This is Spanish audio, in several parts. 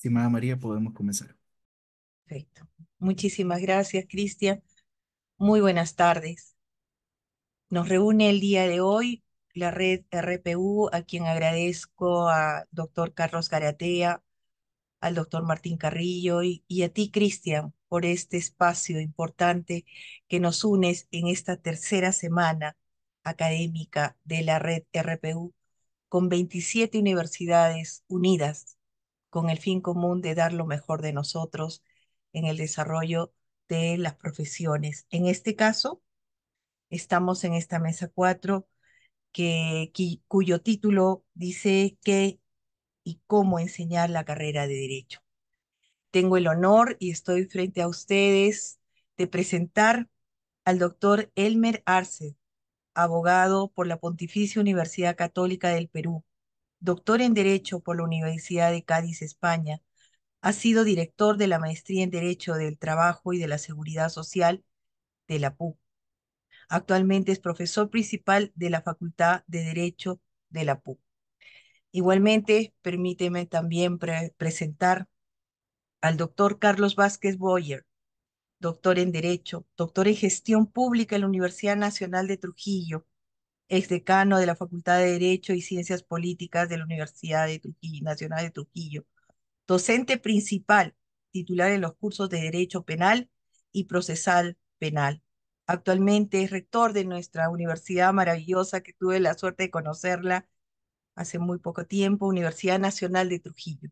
Estimada María, podemos comenzar. Perfecto. Muchísimas gracias, Cristian. Muy buenas tardes. Nos reúne el día de hoy la red RPU, a quien agradezco a doctor Carlos Garatea, al doctor Martín Carrillo y, y a ti, Cristian, por este espacio importante que nos unes en esta tercera semana académica de la red RPU con 27 universidades unidas con el fin común de dar lo mejor de nosotros en el desarrollo de las profesiones. En este caso, estamos en esta mesa 4 que, cuyo título dice qué y cómo enseñar la carrera de Derecho. Tengo el honor y estoy frente a ustedes de presentar al doctor Elmer Arce, abogado por la Pontificia Universidad Católica del Perú, doctor en Derecho por la Universidad de Cádiz, España. Ha sido director de la Maestría en Derecho del Trabajo y de la Seguridad Social de la PUC. Actualmente es profesor principal de la Facultad de Derecho de la PUC. Igualmente, permíteme también presentar al doctor Carlos Vázquez Boyer, doctor en Derecho, doctor en Gestión Pública en la Universidad Nacional de Trujillo, exdecano de la Facultad de Derecho y Ciencias Políticas de la Universidad Trujillo, Nacional de Trujillo, docente principal, titular en los cursos de Derecho Penal y Procesal Penal. Actualmente es rector de nuestra universidad maravillosa que tuve la suerte de conocerla hace muy poco tiempo, Universidad Nacional de Trujillo.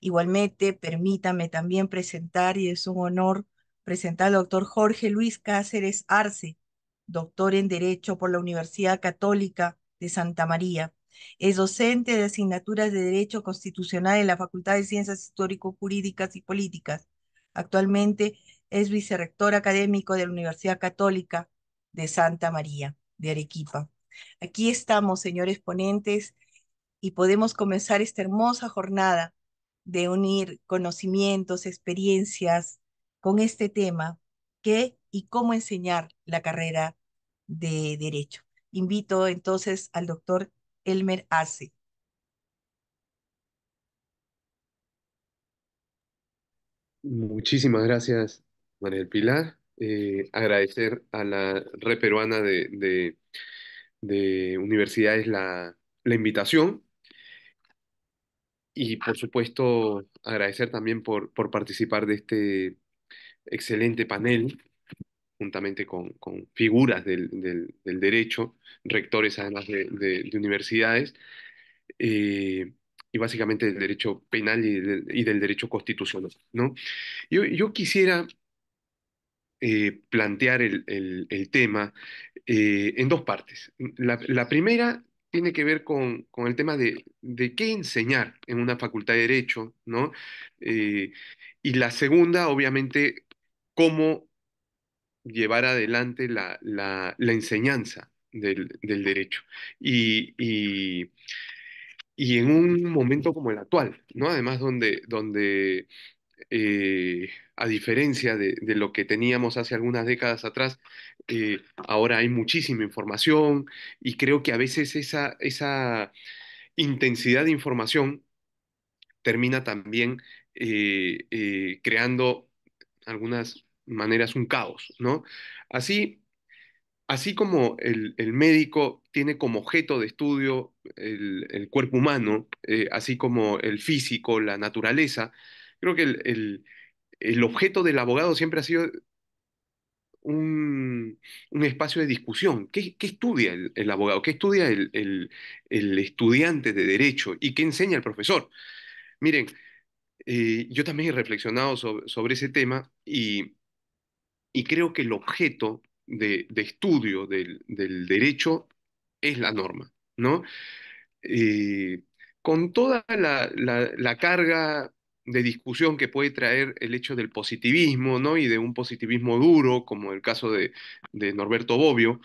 Igualmente, permítame también presentar, y es un honor presentar al doctor Jorge Luis Cáceres Arce, doctor en Derecho por la Universidad Católica de Santa María. Es docente de asignaturas de Derecho Constitucional en la Facultad de Ciencias Histórico-Jurídicas y Políticas. Actualmente es vicerrector académico de la Universidad Católica de Santa María, de Arequipa. Aquí estamos, señores ponentes, y podemos comenzar esta hermosa jornada de unir conocimientos, experiencias con este tema, qué y cómo enseñar la carrera de Derecho. Invito entonces al doctor Elmer Arce. Muchísimas gracias, María Pilar. Eh, agradecer a la red peruana de, de, universidades la, la, invitación y, por supuesto, agradecer también por, por participar de este excelente panel juntamente con, figuras del, derecho, rectores además de, universidades, eh, y básicamente del derecho penal y del, derecho constitucional. ¿no? Yo, quisiera eh, plantear el, tema eh, en dos partes. La, primera tiene que ver con, el tema de, qué enseñar en una facultad de derecho, ¿no? y la segunda, obviamente, cómo llevar adelante la, enseñanza del, derecho. Y, y, en un momento como el actual, ¿no? Además, donde, donde eh, a diferencia de, lo que teníamos hace algunas décadas atrás, eh, ahora hay muchísima información y creo que a veces esa, esa intensidad de información termina también eh, creando algunas maneras un caos, ¿no? Así, así como el, médico tiene como objeto de estudio el, cuerpo humano, eh, así como el físico, la naturaleza, creo que el, objeto del abogado siempre ha sido un, espacio de discusión. ¿Qué, estudia el, abogado? ¿Qué estudia el, estudiante de derecho? ¿Y qué enseña el profesor? Miren, eh, yo también he reflexionado sobre ese tema y y creo que el objeto de, estudio del, derecho es la norma, ¿no? Eh, con toda la, carga de discusión que puede traer el hecho del positivismo, ¿no? Y de un positivismo duro, como el caso de, Norberto Bobbio,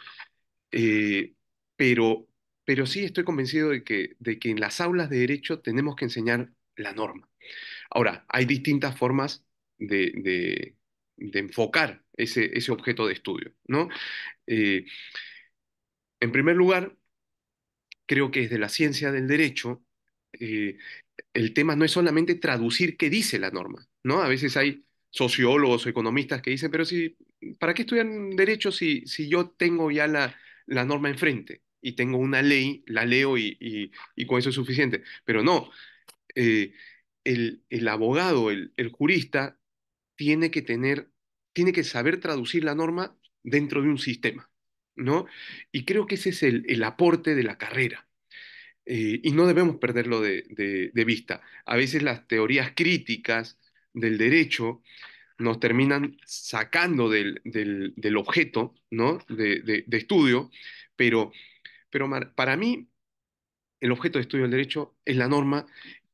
eh, pero, pero sí estoy convencido de que, de que en las aulas de derecho tenemos que enseñar la norma. Ahora, hay distintas formas de, de enfocar ese, ese, objeto de estudio. ¿no? Eh, en primer lugar, creo que desde la ciencia del derecho, eh, el tema no es solamente traducir qué dice la norma, ¿no? A veces hay sociólogos o economistas que dicen, pero si, ¿para qué estudian derecho si, si yo tengo ya la, la norma enfrente y tengo una ley, la leo y, y- con eso es suficiente? Pero no, eh, el, el abogado, el, el jurista, tiene que tener, tiene que saber traducir la norma dentro de un sistema, ¿no? Y creo que ese es el, el aporte de la carrera. Eh, y no debemos perderlo de, de- vista. A veces las teorías críticas del derecho nos terminan sacando del, del- del objeto, ¿no? de, de- estudio, pero, pero para mí el objeto de estudio del derecho es la norma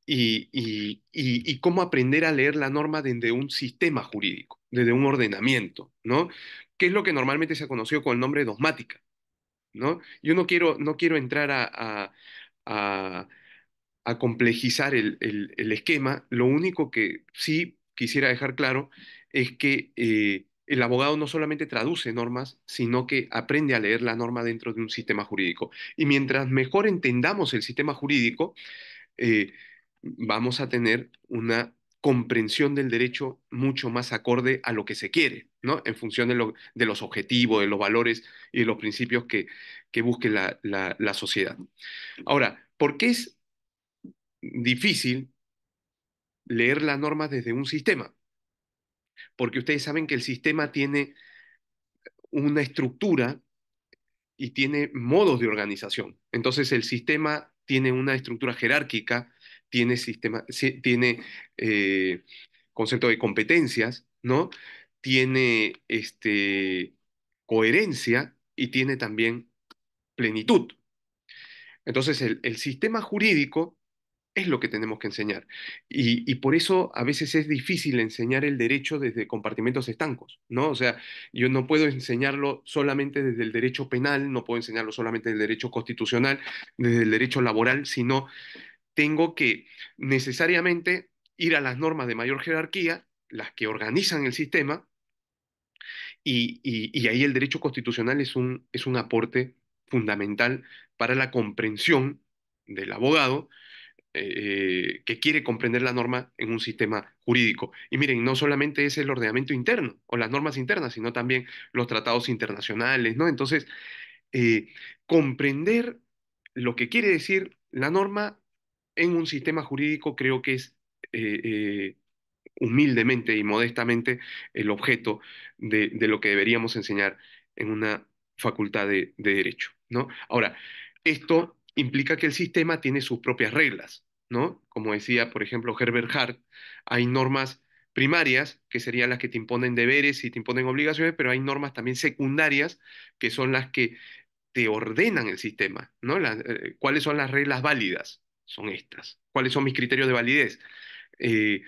y, y- y- y cómo aprender a leer la norma desde un sistema jurídico, desde un ordenamiento, ¿no? Que es lo que normalmente se ha conocido con el nombre dogmática, ¿no? Yo no quiero, no quiero entrar a, a- a- complejizar el, el- el esquema, lo único que sí quisiera dejar claro es que eh, el abogado no solamente traduce normas, sino que aprende a leer la norma dentro de un sistema jurídico. Y mientras mejor entendamos el sistema jurídico, eh, vamos a tener una comprensión del derecho mucho más acorde a lo que se quiere, ¿no? En función de, lo- de los objetivos, de los valores y de los principios que, que busque la, la- la sociedad. Ahora, ¿por qué es difícil leer la norma desde un sistema? Porque ustedes saben que el sistema tiene una estructura y tiene modos de organización. Entonces el sistema tiene una estructura jerárquica, tiene, sistema, tiene eh, concepto de competencias, ¿no? Tiene este, coherencia y tiene también plenitud. Entonces el, el sistema jurídico es lo que tenemos que enseñar. Y, y por eso a veces es difícil enseñar el derecho desde compartimentos estancos, ¿no? O sea, yo no puedo enseñarlo solamente desde el derecho penal, no puedo enseñarlo solamente desde el derecho constitucional, desde el derecho laboral, sino tengo que necesariamente ir a las normas de mayor jerarquía, las que organizan el sistema, y, y- ahí el derecho constitucional es un, es un aporte fundamental para la comprensión del abogado eh, que quiere comprender la norma en un sistema jurídico. Y miren, no solamente es el ordenamiento interno o las normas internas, sino también los tratados internacionales, ¿no? Entonces, eh, comprender lo que quiere decir la norma en un sistema jurídico creo que es eh, eh, humildemente y modestamente el objeto de, de lo que deberíamos enseñar en una facultad de, de derecho, ¿no? Ahora, esto implica que el sistema tiene sus propias reglas, ¿no? Como decía, por ejemplo, Herbert Hart, hay normas primarias, que serían las que te imponen deberes y te imponen obligaciones, pero hay normas también secundarias, que son las que te ordenan el sistema, ¿no? La- eh, ¿cuáles son las reglas válidas? Son estas. ¿Cuáles son mis criterios de validez? Eh,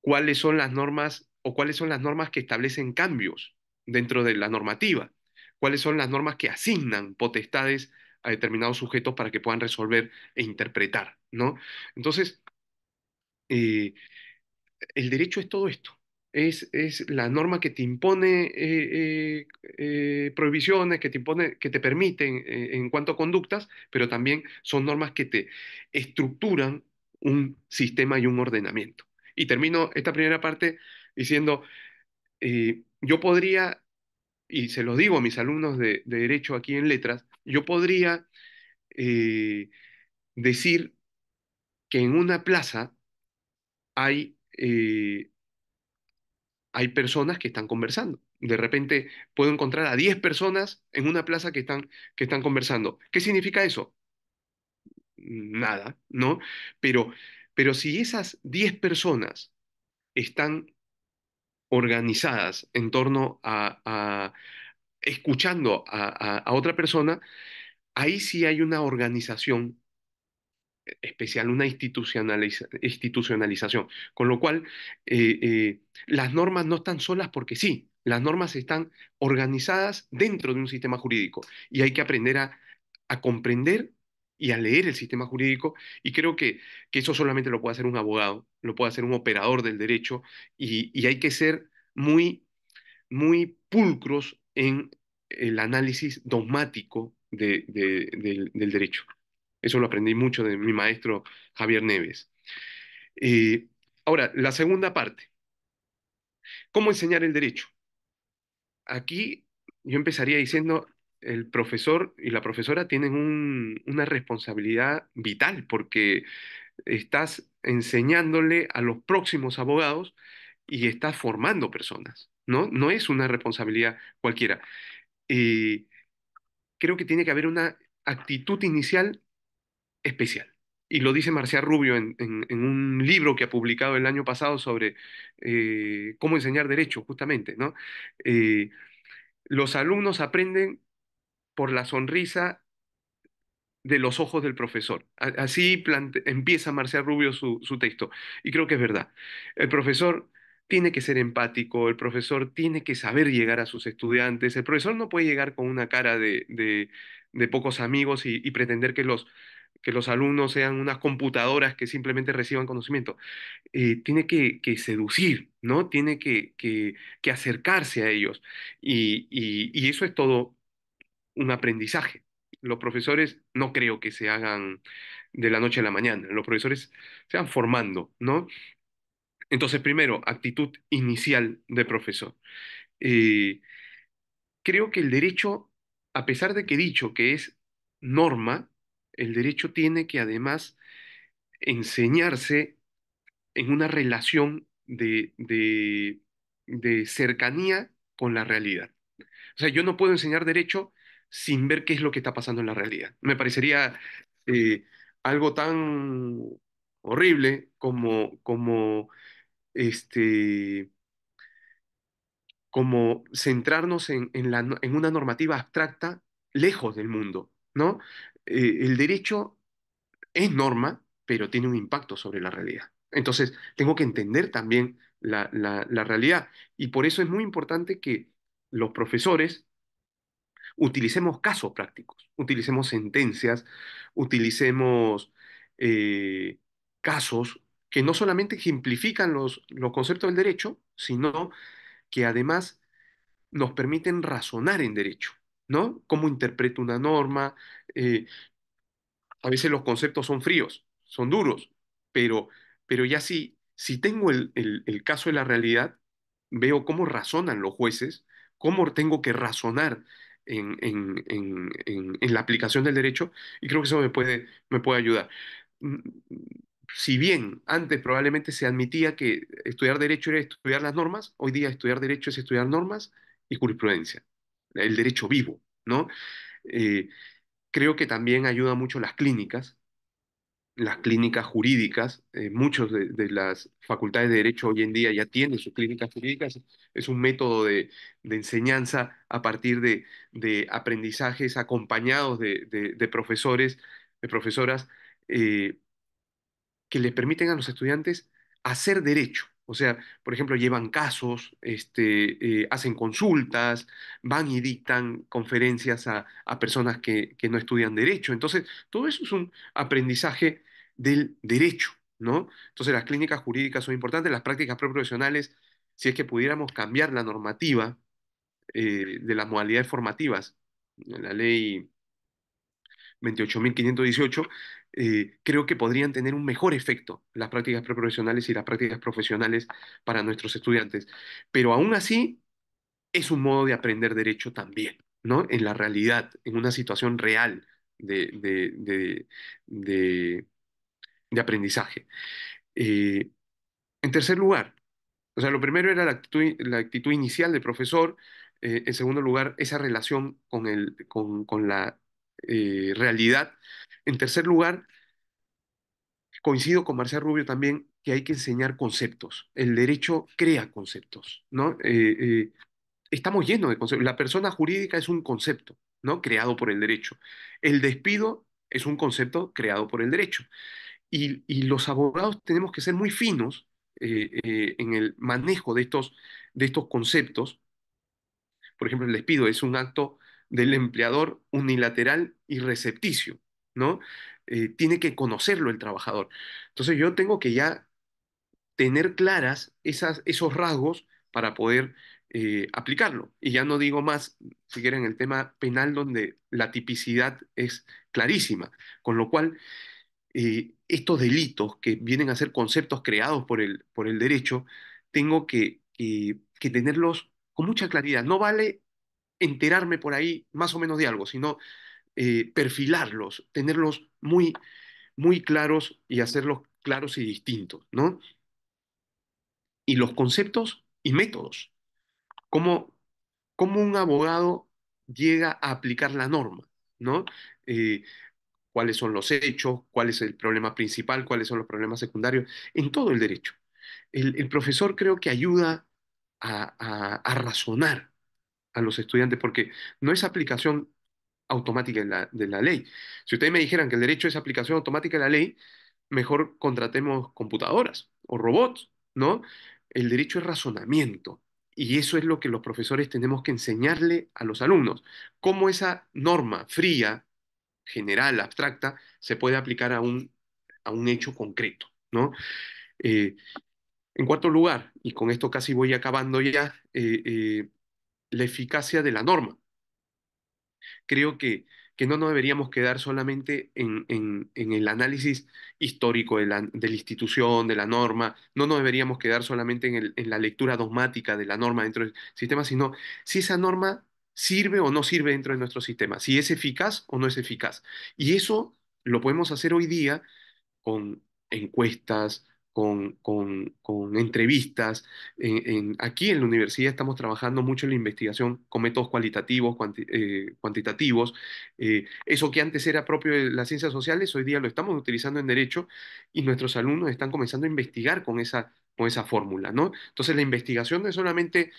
cuáles son las normas o cuáles son las normas que establecen cambios dentro de la normativa, cuáles son las normas que asignan potestades a determinados sujetos para que puedan resolver e interpretar, ¿no? Entonces, eh, el derecho es todo esto. Es, es la norma que te impone eh, eh, eh, prohibiciones, que te impone, que te permiten en cuanto a conductas, pero también son normas que te estructuran un sistema y un ordenamiento. Y termino esta primera parte diciendo, yo podría, y se los digo a mis alumnos de, de Derecho aquí en Letras, yo podría decir que en una plaza hay hay personas que están conversando. De repente puedo encontrar a 10 personas en una plaza que están, que están conversando. ¿Qué significa eso? Nada, ¿no? Pero, pero si esas 10 personas están organizadas en torno a, escuchando a, a- a otra persona, ahí sí hay una organización especial, una institucionaliza- institucionalización. Con lo cual, eh, eh, las normas no están solas porque sí, las normas están organizadas dentro de un sistema jurídico y hay que aprender a, a comprender y a leer el sistema jurídico y creo que, que eso solamente lo puede hacer un abogado, lo puede hacer un operador del derecho y, y hay que ser muy, muy pulcros en el análisis dogmático de- de- del derecho. Eso lo aprendí mucho de mi maestro Javier Neves. Eh, ahora, la segunda parte, ¿cómo enseñar el derecho? Aquí yo empezaría diciendo, el profesor y la profesora tienen un- una responsabilidad vital porque estás enseñándole a los próximos abogados y estás formando personas, ¿no? No es una responsabilidad cualquiera. Eh, creo que tiene que haber una actitud inicial especial. Y lo dice Marcial Rubio en, en- un libro que ha publicado el año pasado sobre eh, cómo enseñar derecho, justamente, ¿no? Eh, los alumnos aprenden por la sonrisa de los ojos del profesor. Así empieza Marcial Rubio su, su texto. Y creo que es verdad. El profesor tiene que ser empático, el profesor tiene que saber llegar a sus estudiantes, el profesor no puede llegar con una cara de, de- de pocos amigos y, y pretender que los, que los alumnos sean unas computadoras que simplemente reciban conocimiento. Eh, tiene que, que seducir, ¿no? Tiene que, que- que acercarse a ellos. Y, y y eso es todo un aprendizaje. Los profesores no creo que se hagan de la noche a la mañana, los profesores se van formando, ¿no? Entonces, primero, actitud inicial de profesor. Eh, creo que el derecho, a pesar de que he dicho que es norma, el derecho tiene que además enseñarse en una relación de, de, cercanía con la realidad. O sea, yo no puedo enseñar derecho sin ver qué es lo que está pasando en la realidad. Me parecería eh, algo tan horrible como, como, este, como centrarnos en, en una normativa abstracta lejos del mundo, ¿no? Eh, el derecho es norma, pero tiene un impacto sobre la realidad. Entonces, tengo que entender también la, la realidad. Y por eso es muy importante que los profesores utilicemos casos prácticos, utilicemos sentencias, utilicemos eh, casos que no solamente ejemplifican los, los conceptos del derecho, sino que además nos permiten razonar en derecho, ¿no? ¿Cómo interpreto una norma? Eh, a veces los conceptos son fríos, son duros, pero, pero ya si, si tengo el, el- caso de la realidad, veo cómo razonan los jueces, cómo tengo que razonar en- en- en la aplicación del derecho, y creo que eso me puede, me puede ayudar. Mm, Si bien antes probablemente se admitía que estudiar derecho era estudiar las normas, hoy día estudiar derecho es estudiar normas y jurisprudencia, el derecho vivo, ¿no? Eh, Creo que también ayuda mucho las clínicas, las clínicas jurídicas. Eh, muchos de, las facultades de derecho hoy en día ya tienen sus clínicas jurídicas. Es un método de, de enseñanza a partir de, de aprendizajes acompañados de, profesores, de profesoras. eh, que les permiten a los estudiantes hacer derecho. O sea, por ejemplo, llevan casos, este, eh, hacen consultas, van y dictan conferencias a, personas que, que no estudian derecho. Entonces, todo eso es un aprendizaje del derecho, ¿no? Entonces, las clínicas jurídicas son importantes, las prácticas profesionales, si es que pudiéramos cambiar la normativa eh, de las modalidades formativas, la ley 28.518, eh, creo que podrían tener un mejor efecto las prácticas preprofesionales y las prácticas profesionales para nuestros estudiantes. Pero aún así, es un modo de aprender derecho también, ¿no? En la realidad, en una situación real de, de, de, de- aprendizaje. Eh, en tercer lugar, o sea, lo primero era la actitud, la actitud inicial del profesor. eh, en segundo lugar, esa relación con, el, con, con la realidad. En tercer lugar, coincido con Marcial Rubio también que hay que enseñar conceptos. El derecho crea conceptos, ¿no? Eh, eh, estamos llenos de conceptos. La persona jurídica es un concepto, ¿no? Creado por el derecho. El despido es un concepto creado por el derecho. Y, los abogados tenemos que ser muy finos eh, en el manejo de estos, de estos conceptos. Por ejemplo, el despido es un acto del empleador unilateral y recepticio, ¿no? Eh, tiene que conocerlo el trabajador. Entonces yo tengo que ya tener claras esos rasgos para poder eh, aplicarlo. Y ya no digo más, si quieren, el tema penal donde la tipicidad es clarísima, con lo cual eh, estos delitos que vienen a ser conceptos creados por el, por el derecho, tengo que, que tenerlos con mucha claridad. No vale enterarme por ahí más o menos de algo, sino eh, perfilarlos, tenerlos muy, muy claros y hacerlos claros y distintos, ¿no? Y los conceptos y métodos. ¿Cómo, cómo un abogado llega a aplicar la norma, ¿no? Eh, cuáles son los hechos, cuál es el problema principal, cuáles son los problemas secundarios, en todo el derecho. El, profesor creo que ayuda a, a, razonar a los estudiantes, porque no es aplicación automática de la, de la ley. Si ustedes me dijeran que el derecho es aplicación automática de la ley, mejor contratemos computadoras o robots, ¿no? El derecho es razonamiento. Y eso es lo que los profesores tenemos que enseñarle a los alumnos. Cómo esa norma fría, general, abstracta, se puede aplicar a un, a un hecho concreto, ¿no? Eh, en cuarto lugar, y con esto casi voy acabando ya, eh, eh, la eficacia de la norma creo que, que no nos deberíamos quedar solamente en, en, en el análisis histórico de la, de la, institución, de la norma, no nos deberíamos quedar solamente en, el, en, la lectura dogmática de la norma dentro del sistema, sino si esa norma sirve o no sirve dentro de nuestro sistema, si es eficaz o no es eficaz. Y eso lo podemos hacer hoy día con encuestas, con, con, entrevistas. En, en, aquí en la universidad estamos trabajando mucho en la investigación con métodos cualitativos, eh, cuantitativos. Eh, eso que antes era propio de las ciencias sociales, hoy día lo estamos utilizando en derecho y nuestros alumnos están comenzando a investigar con esa, con esa fórmula, ¿no? Entonces la investigación no es solamente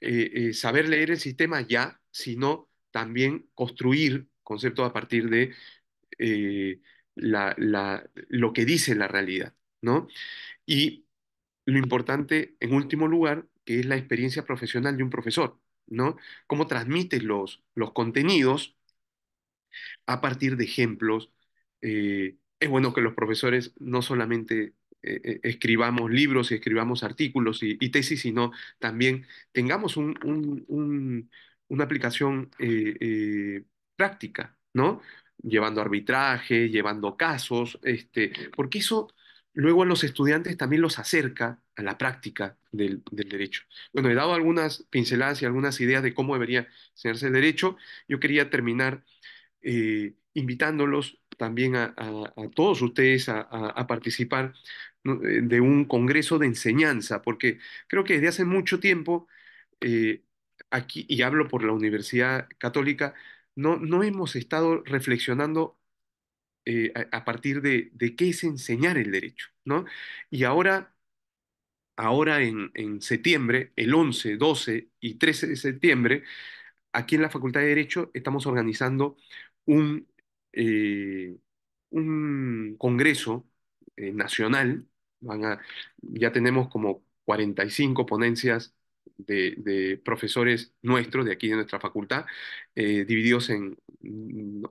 eh, saber leer el sistema ya, sino también construir conceptos a partir de lo que dice la realidad. ¿No? Y lo importante, en último lugar, que es la experiencia profesional de un profesor, ¿no? Cómo transmite los, los contenidos a partir de ejemplos. Eh, es bueno que los profesores no solamente eh, eh, escribamos libros y escribamos artículos y, tesis, sino también tengamos un, un, un, una aplicación práctica, ¿no? Llevando arbitraje, llevando casos, este, porque eso luego a los estudiantes también los acerca a la práctica del, derecho. Bueno, he dado algunas pinceladas y algunas ideas de cómo debería enseñarse el derecho. Yo quería terminar eh, invitándolos también a, todos ustedes a, participar de un congreso de enseñanza, porque creo que desde hace mucho tiempo, eh, aquí, y hablo por la Universidad Católica, no, no hemos estado reflexionando eh, a, partir de, qué es enseñar el derecho, ¿no? Y ahora, ahora en, septiembre, el 11, 12 y 13 de septiembre, aquí en la Facultad de Derecho estamos organizando un, eh, un congreso eh, nacional. Ya tenemos como 45 ponencias de, profesores nuestros, de aquí de nuestra facultad, divididos en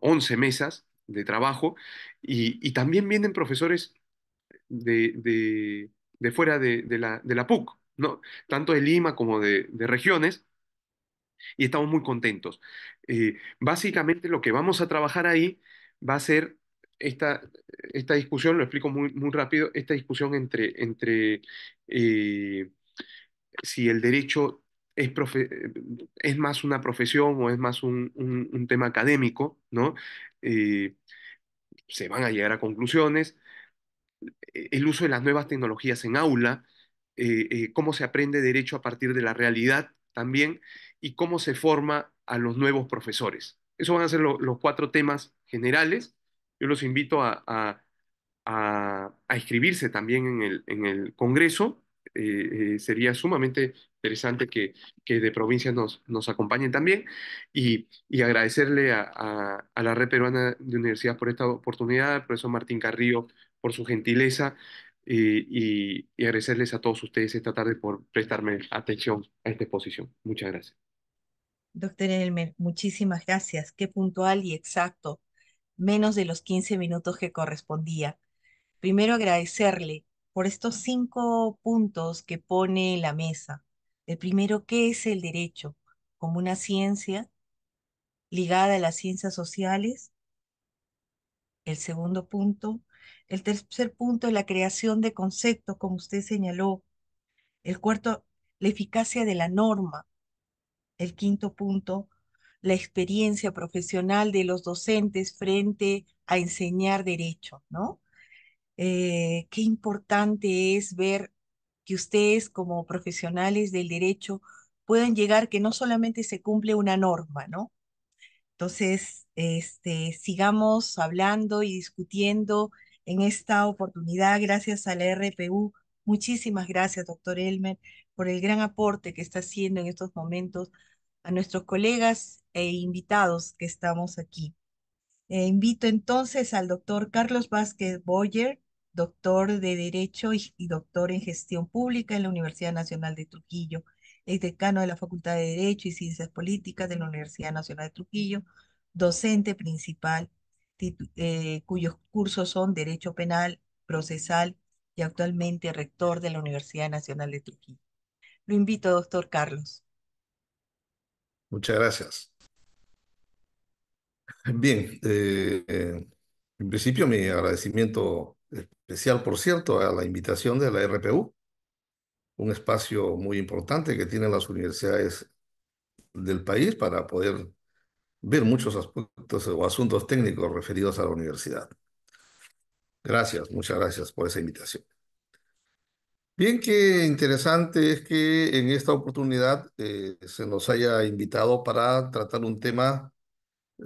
11 mesas de trabajo y, también vienen profesores de, de, de fuera de, la, de la PUC, ¿no? tanto de Lima como de, regiones, y estamos muy contentos. Eh, básicamente lo que vamos a trabajar ahí va a ser esta, esta discusión, lo explico muy, muy rápido, esta discusión entre, entre eh, si el derecho es, profe es, más una profesión o es más un, un, tema académico, ¿no? Eh, se van a llegar a conclusiones, el uso de las nuevas tecnologías en aula, eh, eh, cómo se aprende derecho a partir de la realidad también y cómo se forma a los nuevos profesores. Esos van a ser lo, los cuatro temas generales. Yo los invito a, a, a, a inscribirse también en el, en el Congreso. Eh, sería sumamente interesante que, que de provincia nos, nos acompañen también y, y agradecerle a, a, la Red Peruana de Universidades por esta oportunidad, al profesor Martín Carrillo por su gentileza eh, y, y, agradecerles a todos ustedes esta tarde por prestarme atención a esta exposición. Muchas gracias. Doctor Elmer, muchísimas gracias. Qué puntual y exacto. Menos de los 15 minutos que correspondía. Primero agradecerle por estos cinco puntos que pone la mesa. El primero, ¿qué es el derecho? Como una ciencia ligada a las ciencias sociales. El segundo punto, El tercer punto la creación de conceptos, como usted señaló. El cuarto, la eficacia de la norma. El quinto punto, la experiencia profesional de los docentes frente a enseñar derecho, ¿no? Eh, qué importante es ver que ustedes como profesionales del derecho puedan llegar que no solamente se cumple una norma, ¿no? Entonces, este, sigamos hablando y discutiendo en esta oportunidad gracias a la RPU. Muchísimas gracias, doctor Elmer, por el gran aporte que está haciendo en estos momentos a nuestros colegas e invitados que estamos aquí. Eh, invito entonces al doctor Carlos Vázquez Boyer, doctor de Derecho y, doctor en Gestión Pública en la Universidad Nacional de Trujillo. Es decano de la Facultad de Derecho y Ciencias Políticas de la Universidad Nacional de Trujillo, docente principal, eh, cuyos cursos son Derecho Penal, Procesal y actualmente rector de la Universidad Nacional de Trujillo. Lo invito, doctor Carlos. Muchas gracias. Bien, eh, eh, en principio mi agradecimiento especial, por cierto, a la invitación de la RPU, un espacio muy importante que tienen las universidades del país para poder ver muchos aspectos o asuntos técnicos referidos a la universidad. Gracias, muchas gracias por esa invitación. Bien, qué interesante es que en esta oportunidad eh, se nos haya invitado para tratar un tema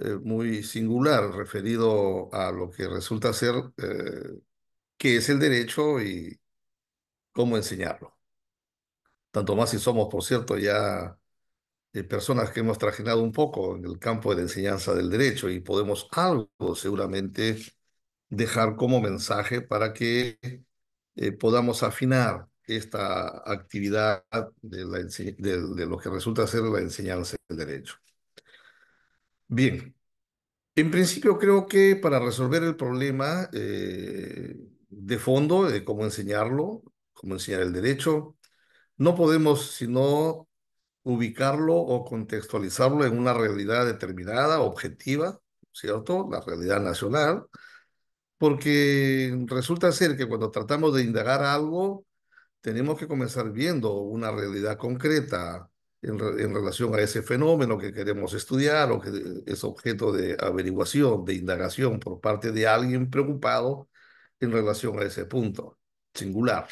eh, muy singular referido a lo que resulta ser eh, qué es el derecho y cómo enseñarlo. Tanto más si somos, por cierto, ya personas que hemos trajinado un poco en el campo de la enseñanza del derecho y podemos algo seguramente dejar como mensaje para que eh, podamos afinar esta actividad de, la de, de, lo que resulta ser la enseñanza del derecho. Bien, en principio creo que para resolver el problema eh, de fondo de cómo enseñarlo, cómo enseñar el derecho, no podemos sino ubicarlo o contextualizarlo en una realidad determinada, objetiva, ¿cierto? La realidad nacional, porque resulta ser que cuando tratamos de indagar algo, tenemos que comenzar viendo una realidad concreta en, en, relación a ese fenómeno que queremos estudiar o que es objeto de averiguación, de indagación por parte de alguien preocupado en relación a ese punto singular.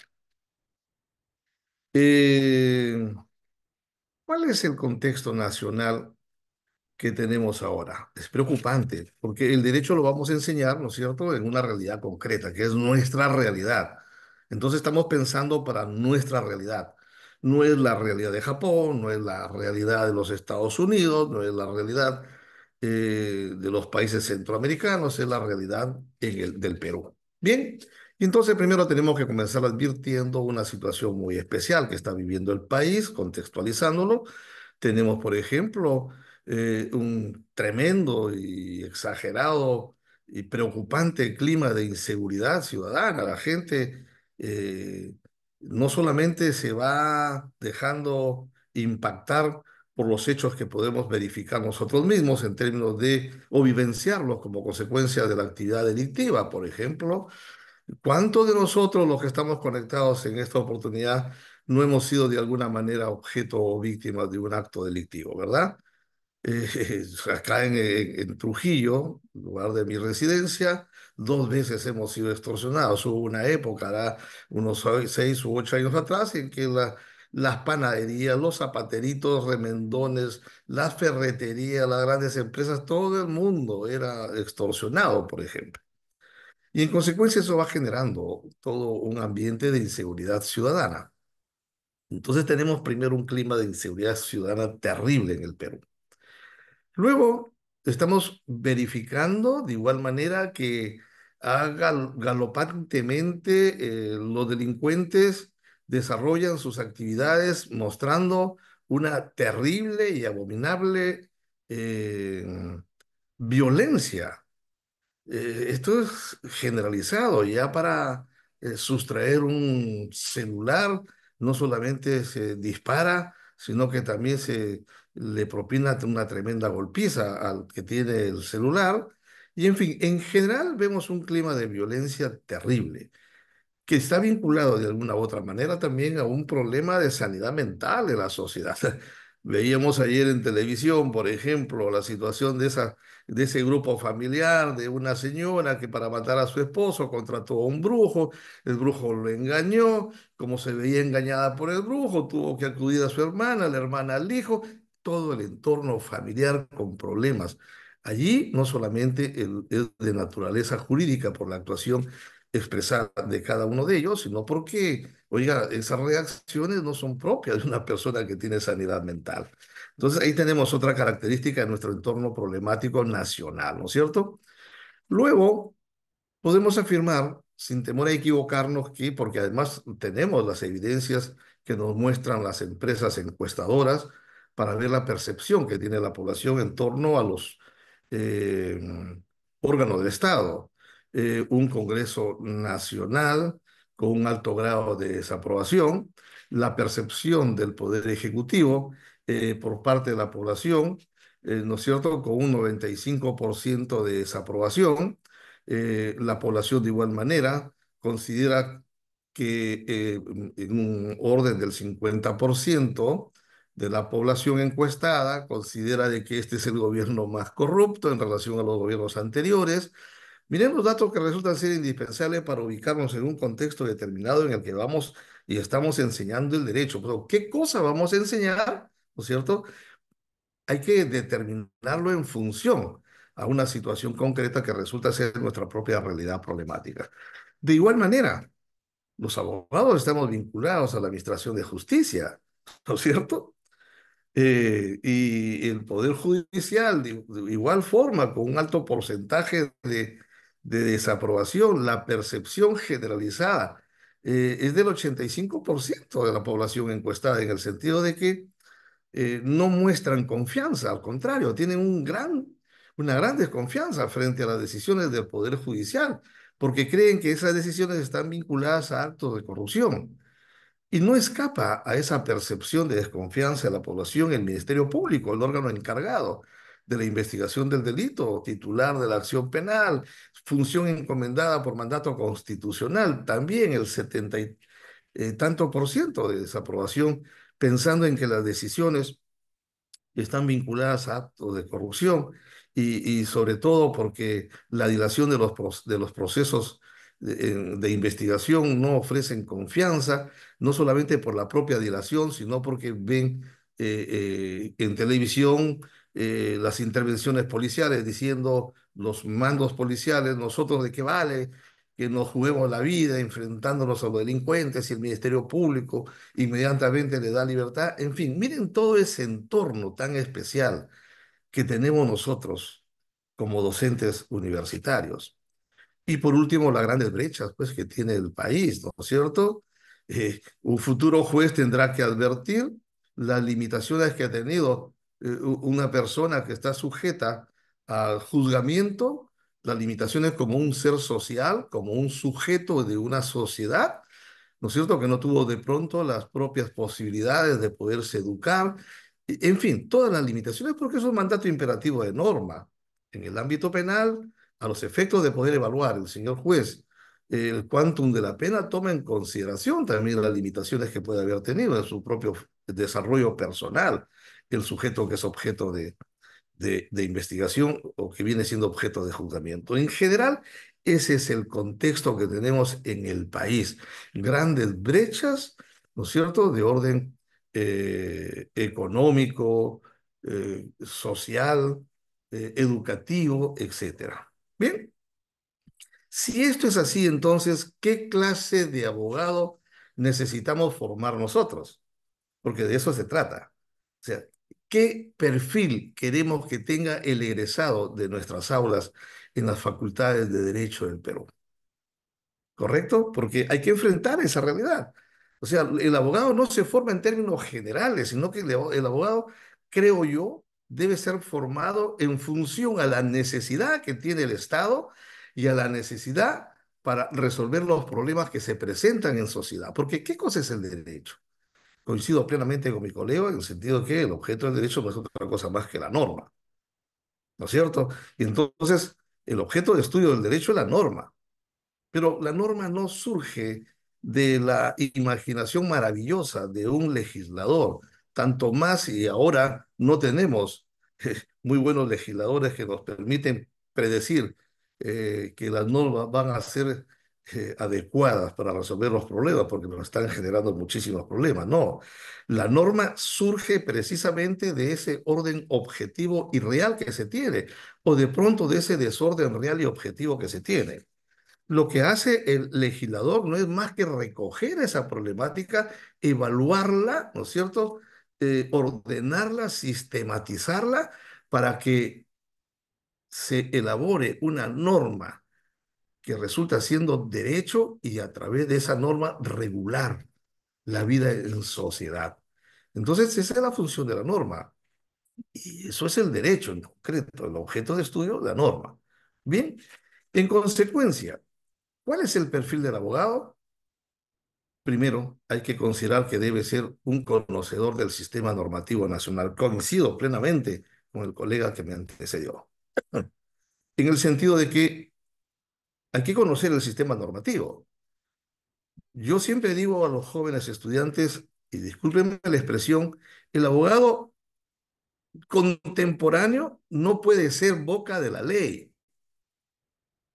Eh, ¿Cuál es el contexto nacional que tenemos ahora? Es preocupante, porque el derecho lo vamos a enseñar, ¿no es cierto?, en una realidad concreta, que es nuestra realidad. Entonces estamos pensando para nuestra realidad. No es la realidad de Japón, no es la realidad de los Estados Unidos, no es la realidad eh, de los países centroamericanos, es la realidad del Perú. Bien, entonces primero tenemos que comenzar advirtiendo una situación muy especial que está viviendo el país, contextualizándolo. Tenemos, por ejemplo, eh, un tremendo y exagerado y preocupante clima de inseguridad ciudadana. La gente eh, no solamente se va dejando impactar por los hechos que podemos verificar nosotros mismos en términos de o vivenciarlos como consecuencia de la actividad delictiva, por ejemplo, ¿Cuántos de nosotros, los que estamos conectados en esta oportunidad, no hemos sido de alguna manera objeto o víctimas de un acto delictivo, verdad? Eh, acá en, en, Trujillo, lugar de mi residencia, dos veces hemos sido extorsionados. Hubo una época, ¿verdad? unos seis u ocho años atrás, en que la, las panaderías, los zapateritos, remendones, las ferreterías, las grandes empresas, todo el mundo era extorsionado, por ejemplo. Y en consecuencia eso va generando todo un ambiente de inseguridad ciudadana. Entonces tenemos primero un clima de inseguridad ciudadana terrible en el Perú. Luego estamos verificando de igual manera que galopantemente eh, los delincuentes desarrollan sus actividades mostrando una terrible y abominable eh, violencia. Eh, esto es generalizado, ya para sustraer un celular no solamente se dispara, sino que también se le propina una tremenda golpiza al que tiene el celular Y en fin, en general vemos un clima de violencia terrible que está vinculado de alguna u otra manera también a un problema de sanidad mental de la sociedad. Veíamos ayer en televisión, por ejemplo, la situación de, esa, de ese grupo familiar de una señora que para matar a su esposo contrató a un brujo, el brujo lo engañó, como se veía engañada por el brujo, tuvo que acudir a su hermana, la hermana al hijo, todo el entorno familiar con problemas. Allí no solamente es de naturaleza jurídica por la actuación expresar de cada uno de ellos, sino porque, oiga, esas reacciones no son propias de una persona que tiene sanidad mental. Entonces ahí tenemos otra característica de nuestro entorno problemático nacional, ¿no es cierto? Luego, podemos afirmar, sin temor a equivocarnos, que, porque además tenemos las evidencias que nos muestran las empresas encuestadoras para ver la percepción que tiene la población en torno a los eh, órganos del Estado eh, un Congreso Nacional con un alto grado de desaprobación, la percepción del Poder Ejecutivo eh, por parte de la población, ¿no es cierto?, con un 95% de desaprobación. la población de igual manera considera que en un orden del 50% de la población encuestada considera de que este es el gobierno más corrupto en relación a los gobiernos anteriores, Miremos datos que resultan ser indispensables para ubicarnos en un contexto determinado en el que vamos y estamos enseñando el derecho. Pero, ¿qué cosa vamos a enseñar? ¿No es cierto? Hay que determinarlo en función a una situación concreta que resulta ser nuestra propia realidad problemática. De igual manera, los abogados estamos vinculados a la administración de justicia, ¿no es cierto? Eh, y el Poder Judicial, de, igual forma, con un alto porcentaje de de desaprobación, la percepción generalizada eh, es del 85% de la población encuestada, en el sentido de que eh, no muestran confianza, al contrario, tienen un gran, una gran desconfianza frente a las decisiones del Poder Judicial, porque creen que esas decisiones están vinculadas a actos de corrupción. Y no escapa a esa percepción de desconfianza de la población el Ministerio Público, el órgano encargado de la investigación del delito, titular de la acción penal, función encomendada por mandato constitucional, también el 70 y eh, tanto por ciento de desaprobación, pensando en que las decisiones están vinculadas a actos de corrupción y, sobre todo porque la dilación de los, de los procesos de, investigación no ofrecen confianza, no solamente por la propia dilación, sino porque ven eh, eh, en televisión eh, las intervenciones policiales diciendo los mandos policiales, nosotros de qué vale que nos juguemos la vida enfrentándonos a los delincuentes y el Ministerio Público inmediatamente le da libertad. En fin, miren todo ese entorno tan especial que tenemos nosotros como docentes universitarios. Y por último, las grandes brechas pues, que tiene el país, ¿no es cierto? Eh, un futuro juez tendrá que advertir las limitaciones que ha tenido eh, una persona que está sujeta al juzgamiento, las limitaciones como un ser social, como un sujeto de una sociedad, ¿no es cierto? Que no tuvo de pronto las propias posibilidades de poderse educar, en fin, todas las limitaciones porque es un mandato imperativo de norma. En el ámbito penal, a los efectos de poder evaluar el señor juez el quantum de la pena toma en consideración también las limitaciones que puede haber tenido en su propio desarrollo personal el sujeto que es objeto de, de, investigación o que viene siendo objeto de juzgamiento. En general, ese es el contexto que tenemos en el país. Grandes brechas, ¿no es cierto?, de orden eh, económico, eh, social, eh, educativo, etcétera. Bien. Si esto es así, entonces, ¿qué clase de abogado necesitamos formar nosotros? Porque de eso se trata. O sea, ¿qué perfil queremos que tenga el egresado de nuestras aulas en las facultades de Derecho del Perú? ¿Correcto? Porque hay que enfrentar esa realidad. O sea, el abogado no se forma en términos generales, sino que el, abogado, creo yo, debe ser formado en función a la necesidad que tiene el Estado y a la necesidad para resolver los problemas que se presentan en sociedad. Porque, ¿qué cosa es el derecho? Coincido plenamente con mi colega en el sentido que el objeto del derecho no es otra cosa más que la norma. ¿No es cierto? Y entonces, El objeto de estudio del derecho es la norma, pero la norma no surge de la imaginación maravillosa de un legislador, tanto más y ahora no tenemos muy buenos legisladores que nos permiten predecir eh, que las normas van a ser eh, adecuadas para resolver los problemas, porque nos están generando muchísimos problemas. No, la norma surge precisamente de ese orden objetivo y real que se tiene, o de pronto de ese desorden real y objetivo que se tiene. Lo que hace el legislador no es más que recoger esa problemática, evaluarla, ¿no es cierto? Eh, ordenarla, sistematizarla para que se elabore una norma que resulta siendo derecho y a través de esa norma regular la vida en sociedad. Entonces, esa es la función de la norma. Y eso es el derecho en concreto, el objeto de estudio, la norma. Bien, en consecuencia, ¿cuál es el perfil del abogado? Primero, hay que considerar que debe ser un conocedor del sistema normativo nacional. Coincido plenamente con el colega que me antecedió. En el sentido de que hay que conocer el sistema normativo. Yo siempre digo a los jóvenes estudiantes, y discúlpenme la expresión, el abogado contemporáneo no puede ser boca de la ley.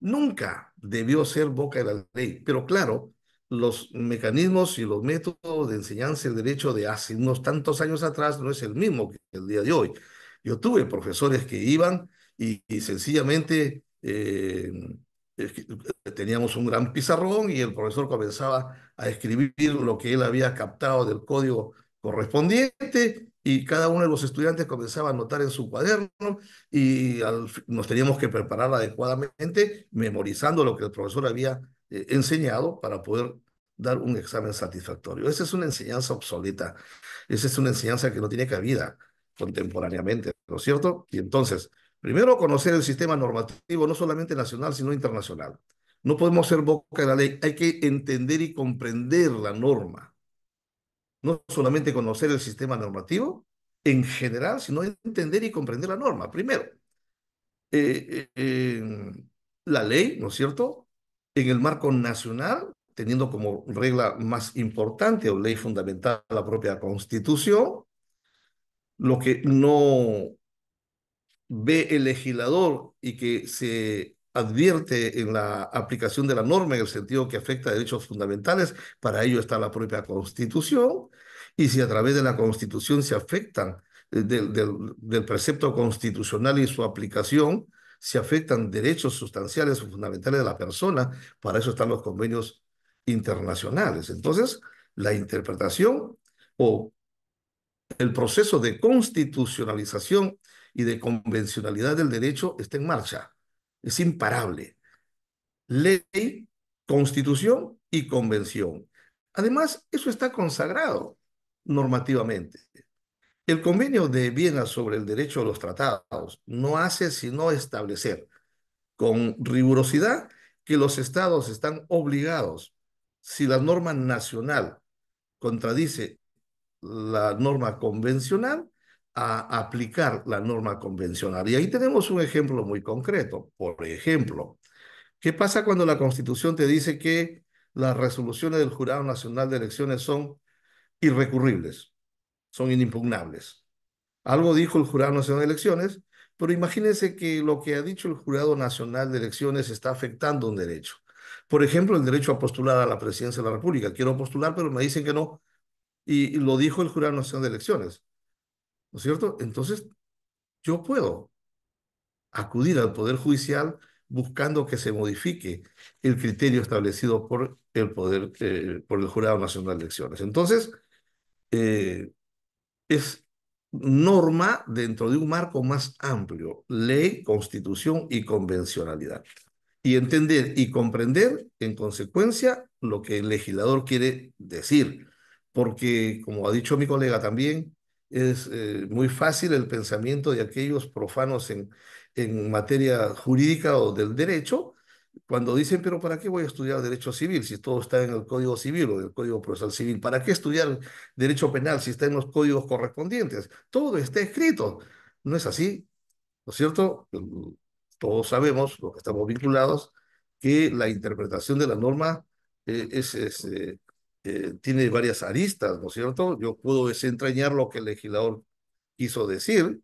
Nunca debió ser boca de la ley. Pero claro, los mecanismos y los métodos de enseñanza del derecho de hace unos tantos años atrás no es el mismo que el día de hoy. Yo tuve profesores que iban y, sencillamente eh, teníamos un gran pizarrón y el profesor comenzaba a escribir lo que él había captado del código correspondiente y cada uno de los estudiantes comenzaba a anotar en su cuaderno y nos teníamos que preparar adecuadamente memorizando lo que el profesor había eh, enseñado para poder dar un examen satisfactorio. Esa es una enseñanza obsoleta, esa es una enseñanza que no tiene cabida contemporáneamente, ¿no es cierto? Y entonces, Primero, conocer el sistema normativo, no solamente nacional, sino internacional. No podemos ser boca de la ley, hay que entender y comprender la norma. No solamente conocer el sistema normativo en general, sino entender y comprender la norma. Primero, eh, eh, la ley, ¿no es cierto? En el marco nacional, teniendo como regla más importante o ley fundamental la propia Constitución, lo que no ve el legislador y que se advierte en la aplicación de la norma en el sentido que afecta a derechos fundamentales, para ello está la propia Constitución, y si a través de la Constitución se afectan eh, del, del, precepto constitucional y su aplicación, se afectan derechos sustanciales o fundamentales de la persona, para eso están los convenios internacionales. Entonces, la interpretación o el proceso de constitucionalización y de convencionalidad del derecho está en marcha. Es imparable. Ley, constitución y convención. Además, eso está consagrado normativamente. El convenio de Viena sobre el derecho a los tratados no hace sino establecer con rigurosidad que los estados están obligados, si la norma nacional contradice la norma convencional, a aplicar la norma convencional. Y ahí tenemos un ejemplo muy concreto. Por ejemplo, ¿qué pasa cuando la Constitución te dice que las resoluciones del Jurado Nacional de Elecciones son irrecurribles, son inimpugnables? Algo dijo el Jurado Nacional de Elecciones, pero imagínense que lo que ha dicho el Jurado Nacional de Elecciones está afectando un derecho. Por ejemplo, el derecho a postular a la presidencia de la República. Quiero postular, pero me dicen que no. Y lo dijo el Jurado Nacional de Elecciones. ¿No es cierto? Entonces, yo puedo acudir al Poder Judicial buscando que se modifique el criterio establecido por el Poder, eh, por el Jurado Nacional de Elecciones. Entonces, eh, es norma dentro de un marco más amplio, ley, constitución y convencionalidad. Y entender y comprender, en consecuencia, lo que el legislador quiere decir. Porque, como ha dicho mi colega también, es eh, muy fácil el pensamiento de aquellos profanos en, en materia jurídica o del derecho, cuando dicen, pero ¿para qué voy a estudiar derecho civil si todo está en el Código Civil o en el Código Procesal Civil? ¿Para qué estudiar derecho penal si está en los códigos correspondientes? Todo está escrito. ¿No es así? ¿No es cierto? todos sabemos, los que estamos vinculados, que la interpretación de la norma eh, es, eh, eh, tiene varias aristas, ¿no es cierto? Yo puedo desentrañar lo que el legislador quiso decir,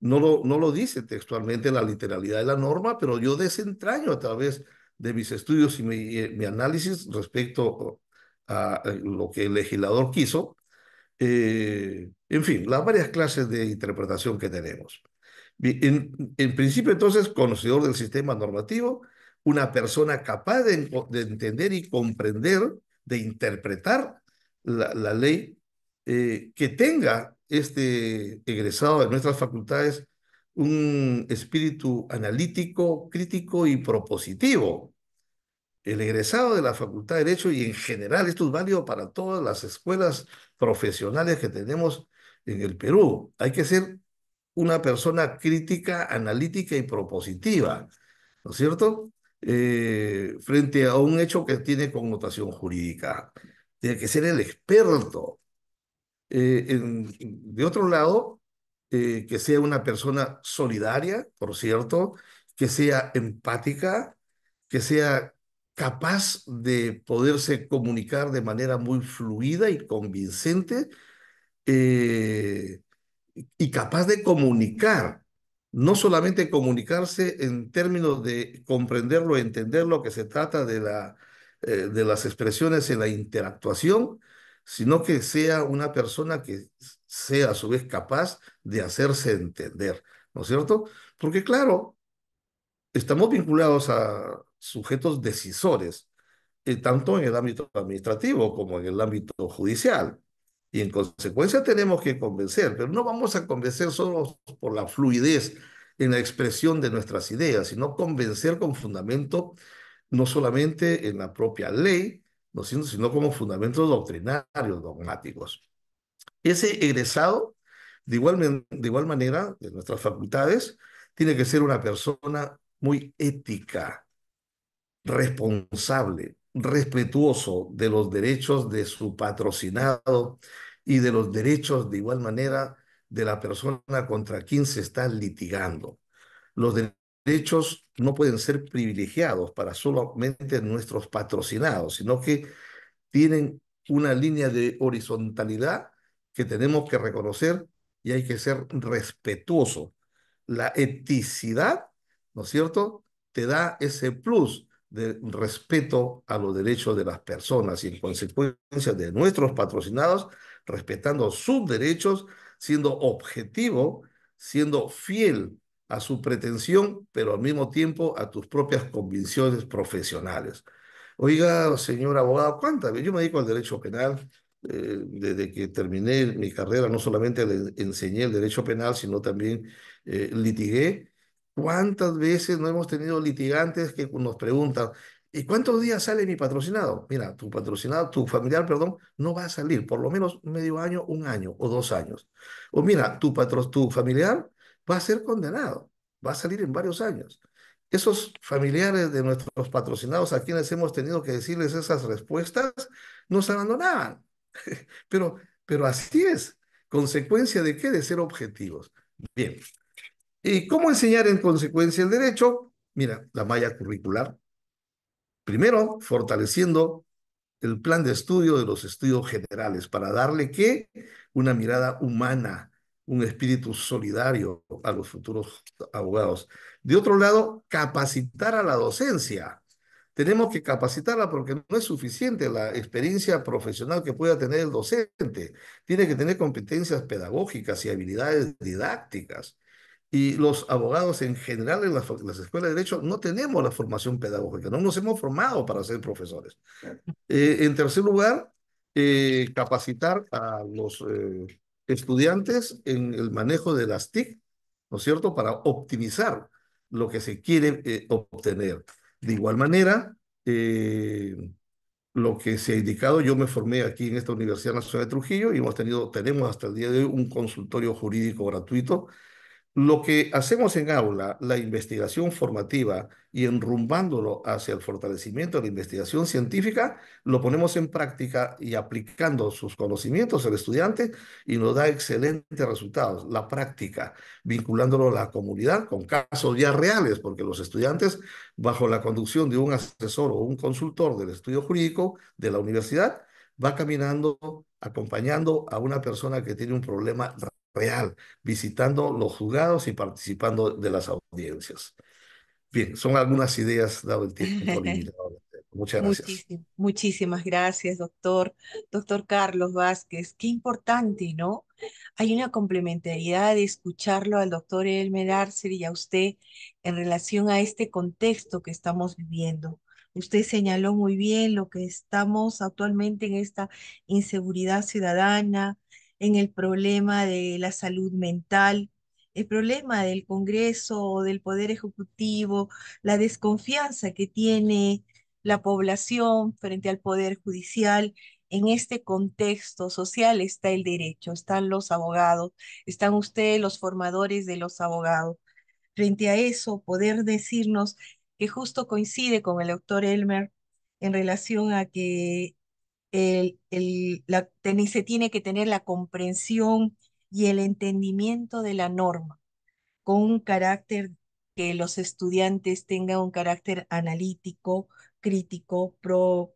no lo, no lo dice textualmente la literalidad de la norma, pero yo desentraño a través de mis estudios y mi, mi análisis respecto a lo que el legislador quiso. Eh, en fin, las varias clases de interpretación que tenemos. En, en, principio, entonces, conocedor del sistema normativo, una persona capaz de, de entender y comprender, de interpretar la, la ley, eh, que tenga este egresado de nuestras facultades un espíritu analítico, crítico y propositivo. El egresado de la Facultad de Derecho y en general esto es válido para todas las escuelas profesionales que tenemos en el Perú. Hay que ser una persona crítica, analítica y propositiva, ¿no es cierto? Eh, frente a un hecho que tiene connotación jurídica. Tiene que ser el experto, eh, de otro lado, eh, que sea una persona solidaria, por cierto, que sea empática, que sea capaz de poderse comunicar de manera muy fluida y convincente y capaz de comunicar, no solamente comunicarse en términos de comprenderlo, entender lo que se trata de, la, eh, de las expresiones en la interactuación, sino que sea una persona que sea a su vez capaz de hacerse entender, ¿no es cierto? Porque claro, estamos vinculados a sujetos decisores, eh, tanto en el ámbito administrativo como en el ámbito judicial. Y en consecuencia tenemos que convencer, pero no vamos a convencer solo por la fluidez en la expresión de nuestras ideas, sino convencer con fundamento no solamente en la propia ley, no sino, sino como fundamentos doctrinarios, dogmáticos. Ese egresado, de igual, de igual manera, de nuestras facultades, tiene que ser una persona muy ética, responsable, respetuoso de los derechos de su patrocinado y de los derechos de igual manera de la persona contra quien se está litigando. Los derechos no pueden ser privilegiados para solamente nuestros patrocinados, sino que tienen una línea de horizontalidad que tenemos que reconocer y hay que ser respetuoso. La eticidad, ¿no es cierto?, te da ese plus de respeto a los derechos de las personas y en consecuencia de nuestros patrocinados, respetando sus derechos, siendo objetivo, siendo fiel a su pretensión, pero al mismo tiempo a tus propias convicciones profesionales. Oiga, señor abogado, ¿cuántas veces? Yo me dedico al derecho penal. Eh, desde que terminé mi carrera, no solamente le enseñé el derecho penal, sino también eh, litigué. ¿Cuántas veces no hemos tenido litigantes que nos preguntan, ¿y cuántos días sale mi patrocinado? Mira, tu patrocinado, tu familiar, perdón, no va a salir por lo menos medio año, un año o dos años. O mira, tu, patro, tu familiar va a ser condenado, va a salir en varios años. Esos familiares de nuestros patrocinados a quienes hemos tenido que decirles esas respuestas, nos abandonaban. Pero, pero así es. ¿Consecuencia de qué? De ser objetivos. Bien. ¿Y cómo enseñar en consecuencia el derecho? Mira, la malla curricular. Primero, fortaleciendo el plan de estudio de los estudios generales para darle qué? Una mirada humana, un espíritu solidario a los futuros abogados. De otro lado, capacitar a la docencia. Tenemos que capacitarla porque no es suficiente la experiencia profesional que pueda tener el docente. Tiene que tener competencias pedagógicas y habilidades didácticas. Y los abogados en general en las, las, escuelas de derecho no tenemos la formación pedagógica, no nos hemos formado para ser profesores. Eh, en tercer lugar, eh, capacitar a los eh, estudiantes en el manejo de las TIC, ¿no es cierto?, para optimizar lo que se quiere eh, obtener. De igual manera, eh, lo que se ha indicado, yo me formé aquí en esta Universidad Nacional de Trujillo y hemos tenido, tenemos hasta el día de hoy un consultorio jurídico gratuito Lo que hacemos en aula, la investigación formativa y enrumbándolo hacia el fortalecimiento de la investigación científica, lo ponemos en práctica y aplicando sus conocimientos al estudiante y nos da excelentes resultados. La práctica, vinculándolo a la comunidad con casos ya reales, porque los estudiantes, bajo la conducción de un asesor o un consultor del estudio jurídico de la universidad, va caminando acompañando a una persona que tiene un problema real, visitando los juzgados y participando de las audiencias. Bien, son algunas ideas dado el tiempo limitado. Muchas gracias. muchísimas gracias, doctor. Doctor Carlos Vázquez, qué importante, ¿no? Hay una complementariedad de escucharlo al doctor Elmer Arcer y a usted en relación a este contexto que estamos viviendo. Usted señaló muy bien lo que estamos actualmente en esta inseguridad ciudadana, en el problema de la salud mental, el problema del Congreso o del Poder Ejecutivo, la desconfianza que tiene la población frente al Poder Judicial. En este contexto social está el derecho, están los abogados, están ustedes los formadores de los abogados. Frente a eso, poder decirnos que justo coincide con el doctor Elmer en relación a que el, se tiene que tener la comprensión y el entendimiento de la norma, con un carácter que los estudiantes tengan un carácter analítico, crítico, pro,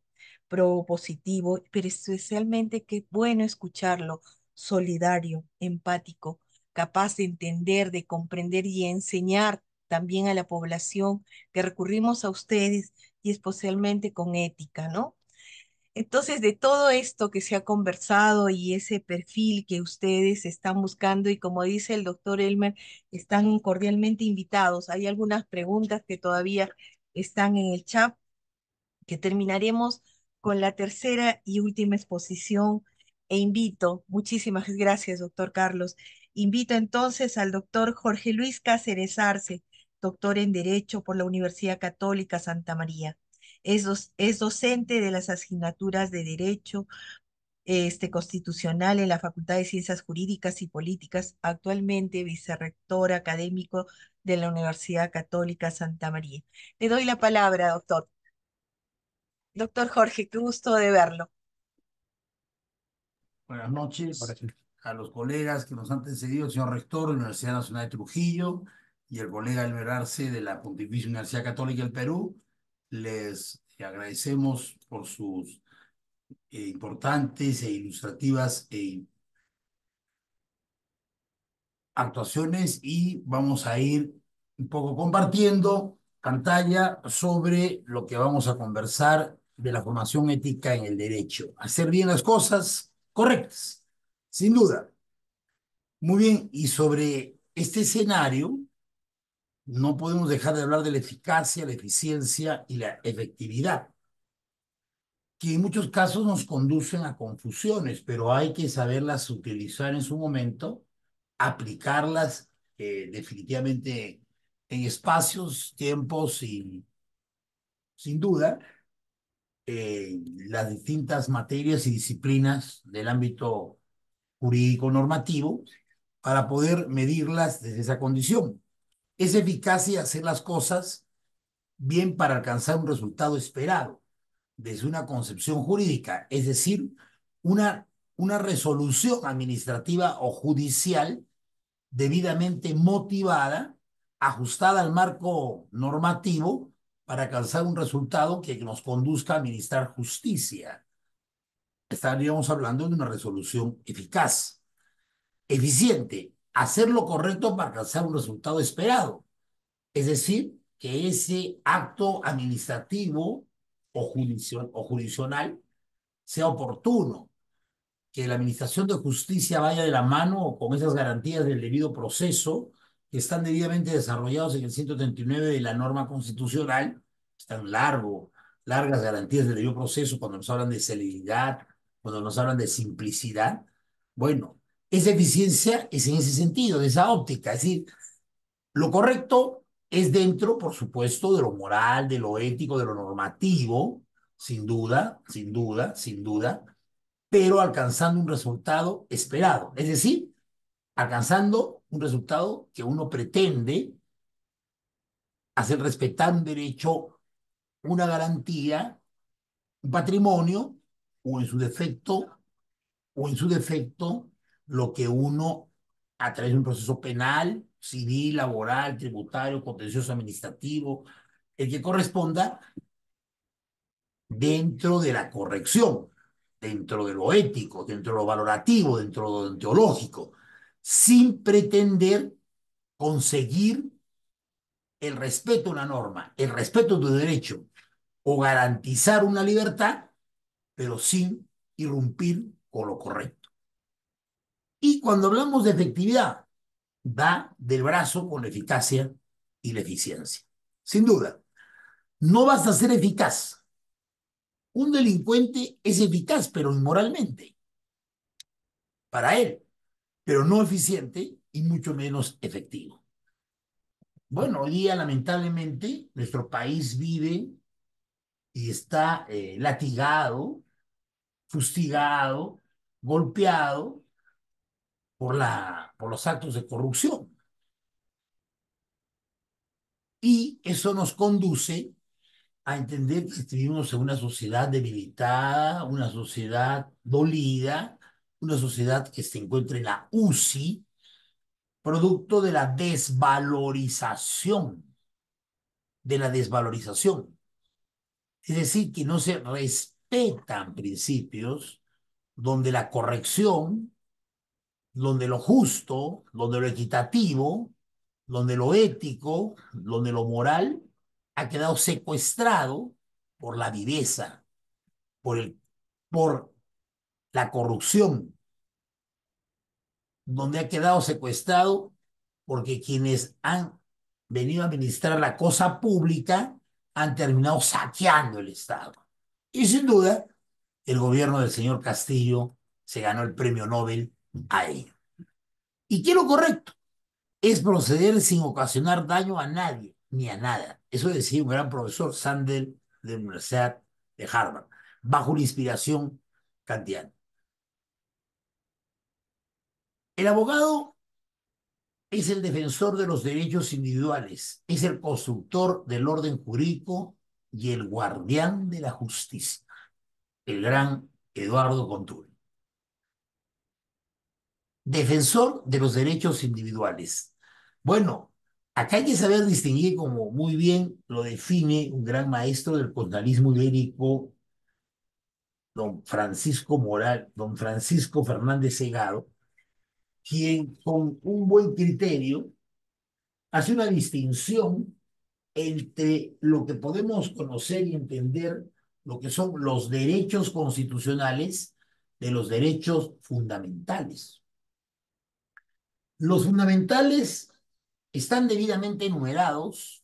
propositivo, pero especialmente que bueno escucharlo, solidario, empático, capaz de entender, de comprender y enseñar también a la población que recurrimos a ustedes y especialmente con ética, ¿no? Entonces, de todo esto que se ha conversado y ese perfil que ustedes están buscando, y como dice el doctor Elmer, están cordialmente invitados. Hay algunas preguntas que todavía están en el chat, que terminaremos con la tercera y última exposición. E invito, muchísimas gracias, doctor Carlos. Invito entonces al doctor Jorge Luis Cáceres Arce, doctor en Derecho por la Universidad Católica Santa María. Es, docente de las asignaturas de Derecho este, Constitucional en la Facultad de Ciencias Jurídicas y Políticas, actualmente vicerrector académico de la Universidad Católica Santa María. Le doy la palabra, doctor. Doctor Jorge, qué gusto de verlo. Buenas noches a los colegas que nos han precedido, el señor rector de la Universidad Nacional de Trujillo y el colega Alberarse de la Pontificia Universidad Católica del Perú, les agradecemos por sus eh, importantes e ilustrativas eh, actuaciones y vamos a ir un poco compartiendo pantalla sobre lo que vamos a conversar de la formación ética en el derecho. Hacer bien las cosas correctas, sin duda. Muy bien, y sobre este escenario, no podemos dejar de hablar de la eficacia, la eficiencia y la efectividad, que en muchos casos nos conducen a confusiones, pero hay que saberlas utilizar en su momento, aplicarlas eh, definitivamente en espacios, tiempos y, sin duda, eh, las distintas materias y disciplinas del ámbito jurídico normativo para poder medirlas desde esa condición es eficacia hacer las cosas bien para alcanzar un resultado esperado desde una concepción jurídica, es decir, una, una resolución administrativa o judicial debidamente motivada, ajustada al marco normativo para alcanzar un resultado que nos conduzca a administrar justicia. Estaríamos hablando de una resolución eficaz, eficiente, hacer lo correcto para alcanzar un resultado esperado. Es decir, que ese acto administrativo o, o jurisdiccional sea oportuno, que la administración de justicia vaya de la mano con esas garantías del debido proceso que están debidamente desarrollados en el 139 de la norma constitucional, están largo, largas garantías del debido proceso cuando nos hablan de celeridad, cuando nos hablan de simplicidad. Bueno, esa eficiencia es en ese sentido, de esa óptica. Es decir, lo correcto es dentro, por supuesto, de lo moral, de lo ético, de lo normativo, sin duda, sin duda, sin duda, pero alcanzando un resultado esperado. Es decir, alcanzando un resultado que uno pretende hacer respetar un derecho, una garantía, un patrimonio, o en su defecto, o en su defecto, lo que uno, a través de un proceso penal, civil, laboral, tributario, contencioso administrativo, el que corresponda, dentro de la corrección, dentro de lo ético, dentro de lo valorativo, dentro de lo teológico, sin pretender conseguir el respeto a una norma, el respeto a tu derecho o garantizar una libertad, pero sin irrumpir con lo correcto. Y cuando hablamos de efectividad, va del brazo con la eficacia y la eficiencia. Sin duda, no vas a ser eficaz. Un delincuente es eficaz, pero inmoralmente, para él, pero no eficiente y mucho menos efectivo. Bueno, hoy día lamentablemente nuestro país vive y está eh, latigado, fustigado, golpeado por, la, por los actos de corrupción. Y eso nos conduce a entender que vivimos en una sociedad debilitada, una sociedad dolida, una sociedad que se encuentra en la UCI, producto de la desvalorización, de la desvalorización. Es decir, que no se respetan principios donde la corrección, donde lo justo, donde lo equitativo, donde lo ético, donde lo moral ha quedado secuestrado por la viveza, por, el, por la corrupción, donde ha quedado secuestrado porque quienes han venido a administrar la cosa pública han terminado saqueando el Estado. Y sin duda, el gobierno del señor Castillo se ganó el premio Nobel a ello. ¿Y lo correcto? Es proceder sin ocasionar daño a nadie ni a nada. Eso decía un gran profesor, Sandel, de la Universidad de Harvard, bajo la inspiración kantiana. El abogado es el defensor de los derechos individuales, es el constructor del orden jurídico y el guardián de la justicia, el gran Eduardo Conturi. Defensor de los derechos individuales. Bueno, acá hay que saber distinguir, como muy bien lo define un gran maestro del constitucionalismo ibérico, don Francisco Moral, don Francisco Fernández Segado, quien con un buen criterio hace una distinción entre lo que podemos conocer y entender lo que son los derechos constitucionales de los derechos fundamentales. Los fundamentales están debidamente enumerados,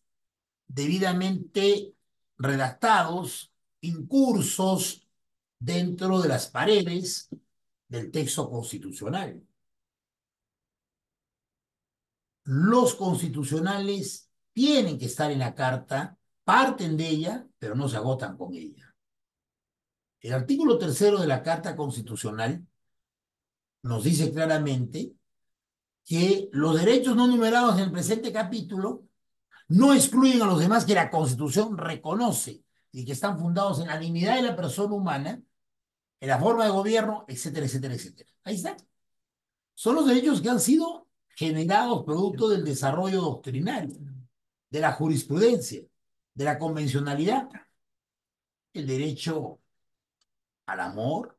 debidamente redactados, incursos dentro de las paredes del texto constitucional. los constitucionales tienen que estar en la carta, parten de ella, pero no se agotan con ella. El artículo tercero de la Carta Constitucional nos dice claramente que los derechos no numerados en el presente capítulo no excluyen a los demás que la Constitución reconoce y que están fundados en la dignidad de la persona humana, en la forma de gobierno, etcétera, etcétera, etcétera. Ahí está. Son los derechos que han sido generados producto del desarrollo doctrinario, de la jurisprudencia, de la convencionalidad, el derecho al amor,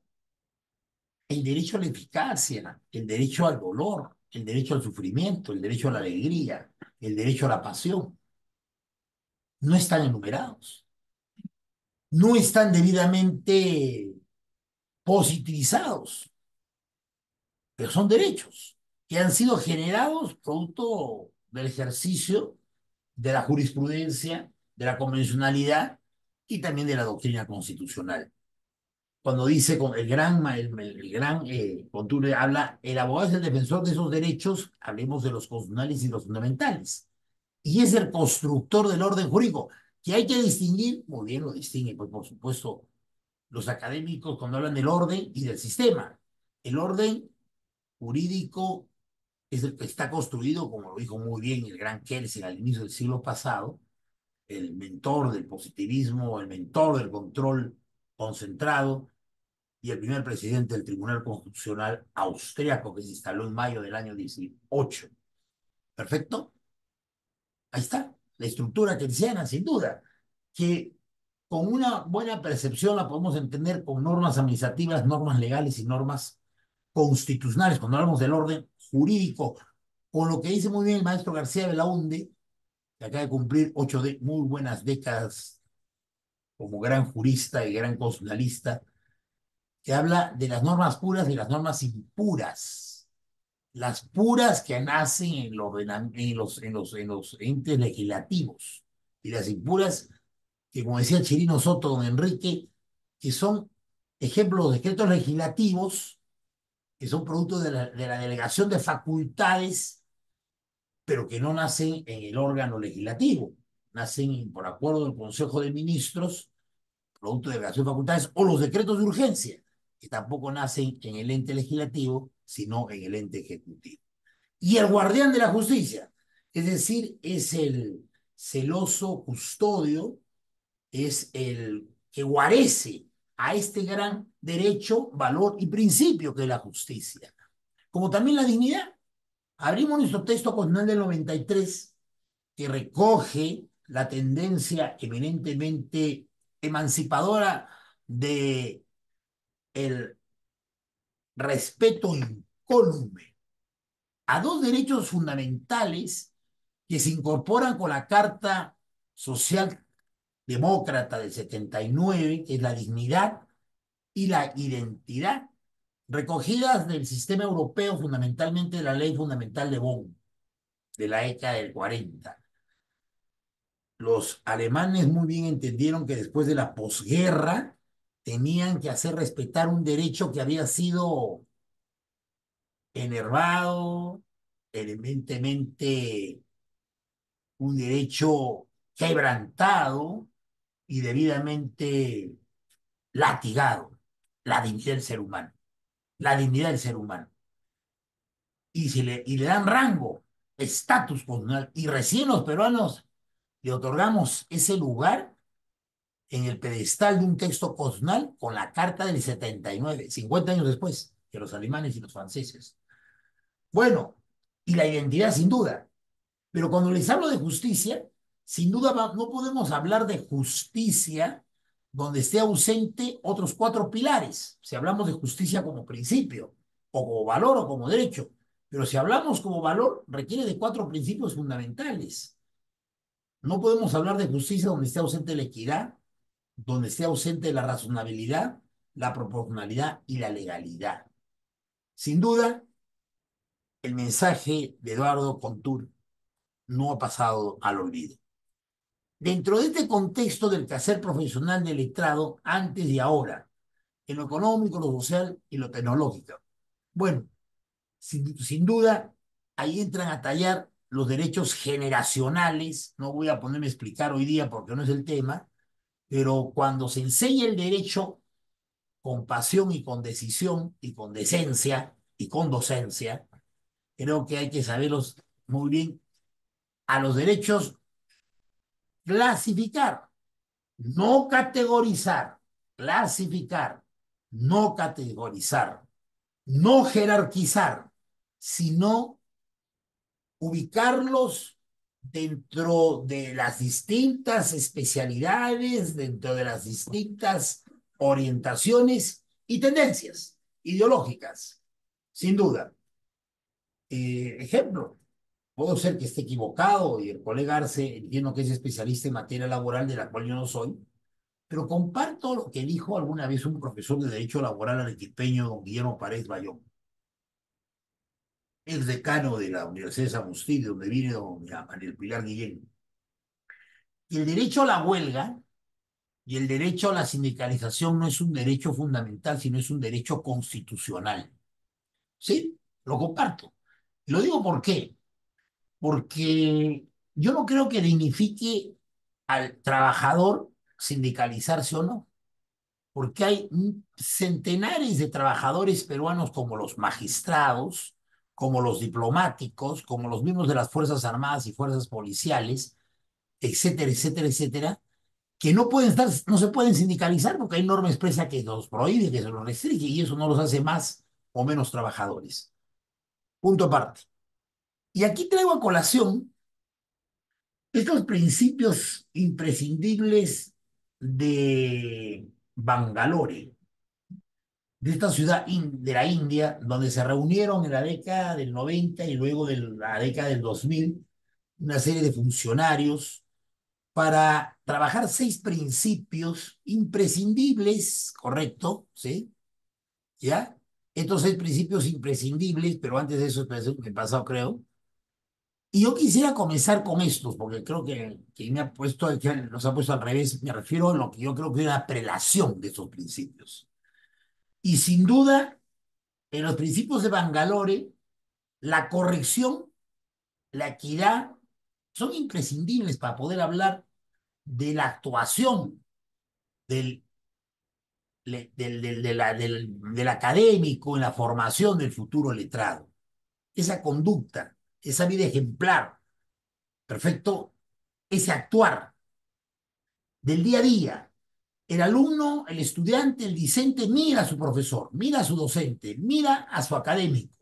el derecho a la eficacia, el derecho al dolor, el derecho al sufrimiento, el derecho a la alegría, el derecho a la pasión, no están enumerados, no están debidamente positivizados, pero son derechos que han sido generados producto del ejercicio de la jurisprudencia, de la convencionalidad y también de la doctrina constitucional. Cuando dice con el gran, el, el gran eh, habla, el abogado es el defensor de esos derechos, hablemos de los constitucionales y los fundamentales. Y es el constructor del orden jurídico, que hay que distinguir, muy bien lo distinguen, pues por supuesto, los académicos cuando hablan del orden y del sistema. El orden jurídico es el que está construido, como lo dijo muy bien el gran Kelsen al inicio del siglo pasado, el mentor del positivismo, el mentor del control concentrado y el primer presidente del Tribunal Constitucional austriaco que se instaló en mayo del año 18. ¿Perfecto? Ahí está, la estructura keynesiana, sin duda, que con una buena percepción la podemos entender con normas administrativas, normas legales y normas constitucionales, cuando hablamos del orden jurídico, con lo que dice muy bien el maestro García Belaunde, que acaba de cumplir ocho de, muy buenas décadas como gran jurista y gran constitucionalista, que habla de las normas puras y las normas impuras. Las puras que nacen en, en, los, en, los, en los entes legislativos y las impuras que, como decía Chirino Soto, don Enrique, que son ejemplos de decretos legislativos que son producto de la, de la delegación de facultades, pero que no nacen en el órgano legislativo, nacen por acuerdo del Consejo de Ministros, producto de delegación de facultades, o los decretos de urgencia, que tampoco nacen en el ente legislativo, sino en el ente ejecutivo. Y el guardián de la justicia, es decir, es el celoso custodio, es el que guarece a este gran derecho, valor y principio que es la justicia, como también la dignidad. Abrimos nuestro texto constitucional del 93 que recoge la tendencia eminentemente emancipadora de el respeto incólume a dos derechos fundamentales que se incorporan con la Carta Social demócrata del 79, que es la dignidad y la identidad, recogidas del sistema europeo, fundamentalmente de la ley fundamental de Bonn, de la década del 40. Los alemanes muy bien entendieron que después de la posguerra tenían que hacer respetar un derecho que había sido enervado, evidentemente un derecho quebrantado y debidamente latigado la dignidad del ser humano, la dignidad del ser humano. Y, si le, y le dan rango, estatus constitucional, y recién los peruanos le otorgamos ese lugar en el pedestal de un texto constitucional con la Carta del 79, 50 años después que los alemanes y los franceses. Bueno, y la identidad sin duda. Pero cuando les hablo de justicia, sin duda no podemos hablar de justicia donde esté ausente otros cuatro pilares. Si hablamos de justicia como principio, o como valor, o como derecho. Pero si hablamos como valor, requiere de cuatro principios fundamentales. No podemos hablar de justicia donde esté ausente la equidad, donde esté ausente la razonabilidad, la proporcionalidad y la legalidad. Sin duda, el mensaje de Eduardo Contur no ha pasado al olvido. Dentro de este contexto del quehacer profesional del letrado, antes y ahora, en lo económico, lo social y lo tecnológico. Bueno, sin, sin duda, ahí entran a tallar los derechos generacionales, no voy a ponerme a explicar hoy día porque no es el tema, pero cuando se enseña el derecho con pasión y con decisión y con decencia y con docencia, creo que hay que saberlos muy bien a los derechos clasificar, no categorizar, clasificar, no categorizar, no jerarquizar, sino ubicarlos dentro de las distintas especialidades, dentro de las distintas orientaciones y tendencias ideológicas, sin duda. Eh, ejemplo, Puedo ser que esté equivocado y el colega Arce entiendo que es especialista en materia laboral de la cual yo no soy, pero comparto lo que dijo alguna vez un profesor de Derecho Laboral arequipeño, don Guillermo Paredes Bayón, el decano de la Universidad de San Agustín, donde viene don Manuel Pilar Guillén. El derecho a la huelga y el derecho a la sindicalización no es un derecho fundamental, sino es un derecho constitucional. ¿Sí? Lo comparto. Lo digo por qué porque yo no creo que dignifique al trabajador sindicalizarse o no, porque hay centenares de trabajadores peruanos como los magistrados, como los diplomáticos, como los mismos de las Fuerzas Armadas y Fuerzas Policiales, etcétera, etcétera, etcétera, que no pueden estar, no se pueden sindicalizar porque hay norma expresa que los prohíbe, que se los restringe, y eso no los hace más o menos trabajadores. Punto aparte. Y aquí traigo a colación estos principios imprescindibles de Bangalore, de esta ciudad de la India, donde se reunieron en la década del 90 y luego de la década del 2000 una serie de funcionarios para trabajar seis principios imprescindibles, ¿correcto? ¿Sí? ¿Ya? Estos seis principios imprescindibles, pero antes de eso, me pasado, creo. Y yo quisiera comenzar con estos, porque creo que, que me ha puesto, los ha puesto al revés, me refiero a lo que yo creo que es una prelación de estos principios. Y sin duda, en los principios de Bangalore, la corrección, la equidad, son imprescindibles para poder hablar de la actuación del, del, del, del, académico en la formación del futuro letrado. Esa conducta, esa vida ejemplar, perfecto, ese actuar del día a día. El alumno, el estudiante, el discente mira a su profesor, mira a su docente, mira a su académico.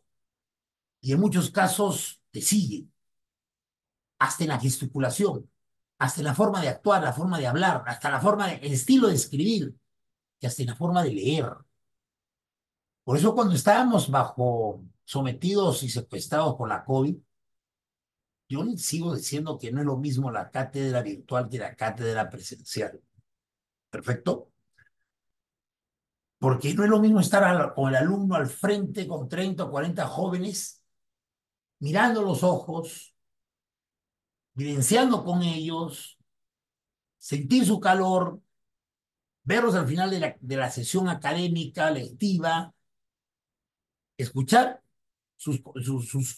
Y en muchos casos te sigue, hasta en la gesticulación, hasta en la forma de actuar, la forma de hablar, hasta la forma, de, el estilo de escribir, y hasta en la forma de leer. Por eso cuando estábamos bajo, sometidos y secuestrados por la COVID, yo sigo diciendo que no es lo mismo la cátedra virtual que la cátedra presencial. ¿Perfecto? Porque no es lo mismo estar con el alumno al frente con 30 o 40 jóvenes, mirando los ojos, vivenciando con ellos, sentir su calor, verlos al final de la, de la sesión académica, lectiva, escuchar sus, sus,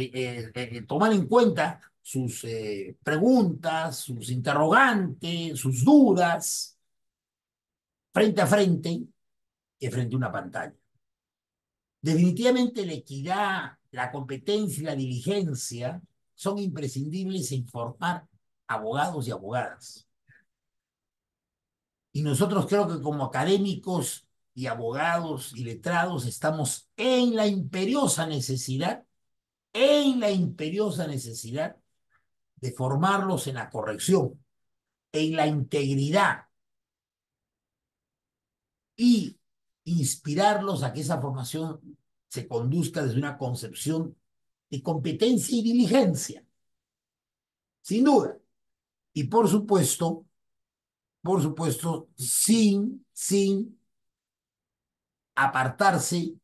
eh, eh, tomar en cuenta sus eh, preguntas, sus interrogantes, sus dudas, frente a frente y frente a una pantalla. Definitivamente la equidad, la competencia y la diligencia son imprescindibles en formar abogados y abogadas. Y nosotros creo que como académicos y abogados y letrados estamos en la imperiosa necesidad, en la imperiosa necesidad de formarlos en la corrección, en la integridad y inspirarlos a que esa formación se conduzca desde una concepción de competencia y diligencia, sin duda. Y por supuesto, por supuesto, sin, sin apartarse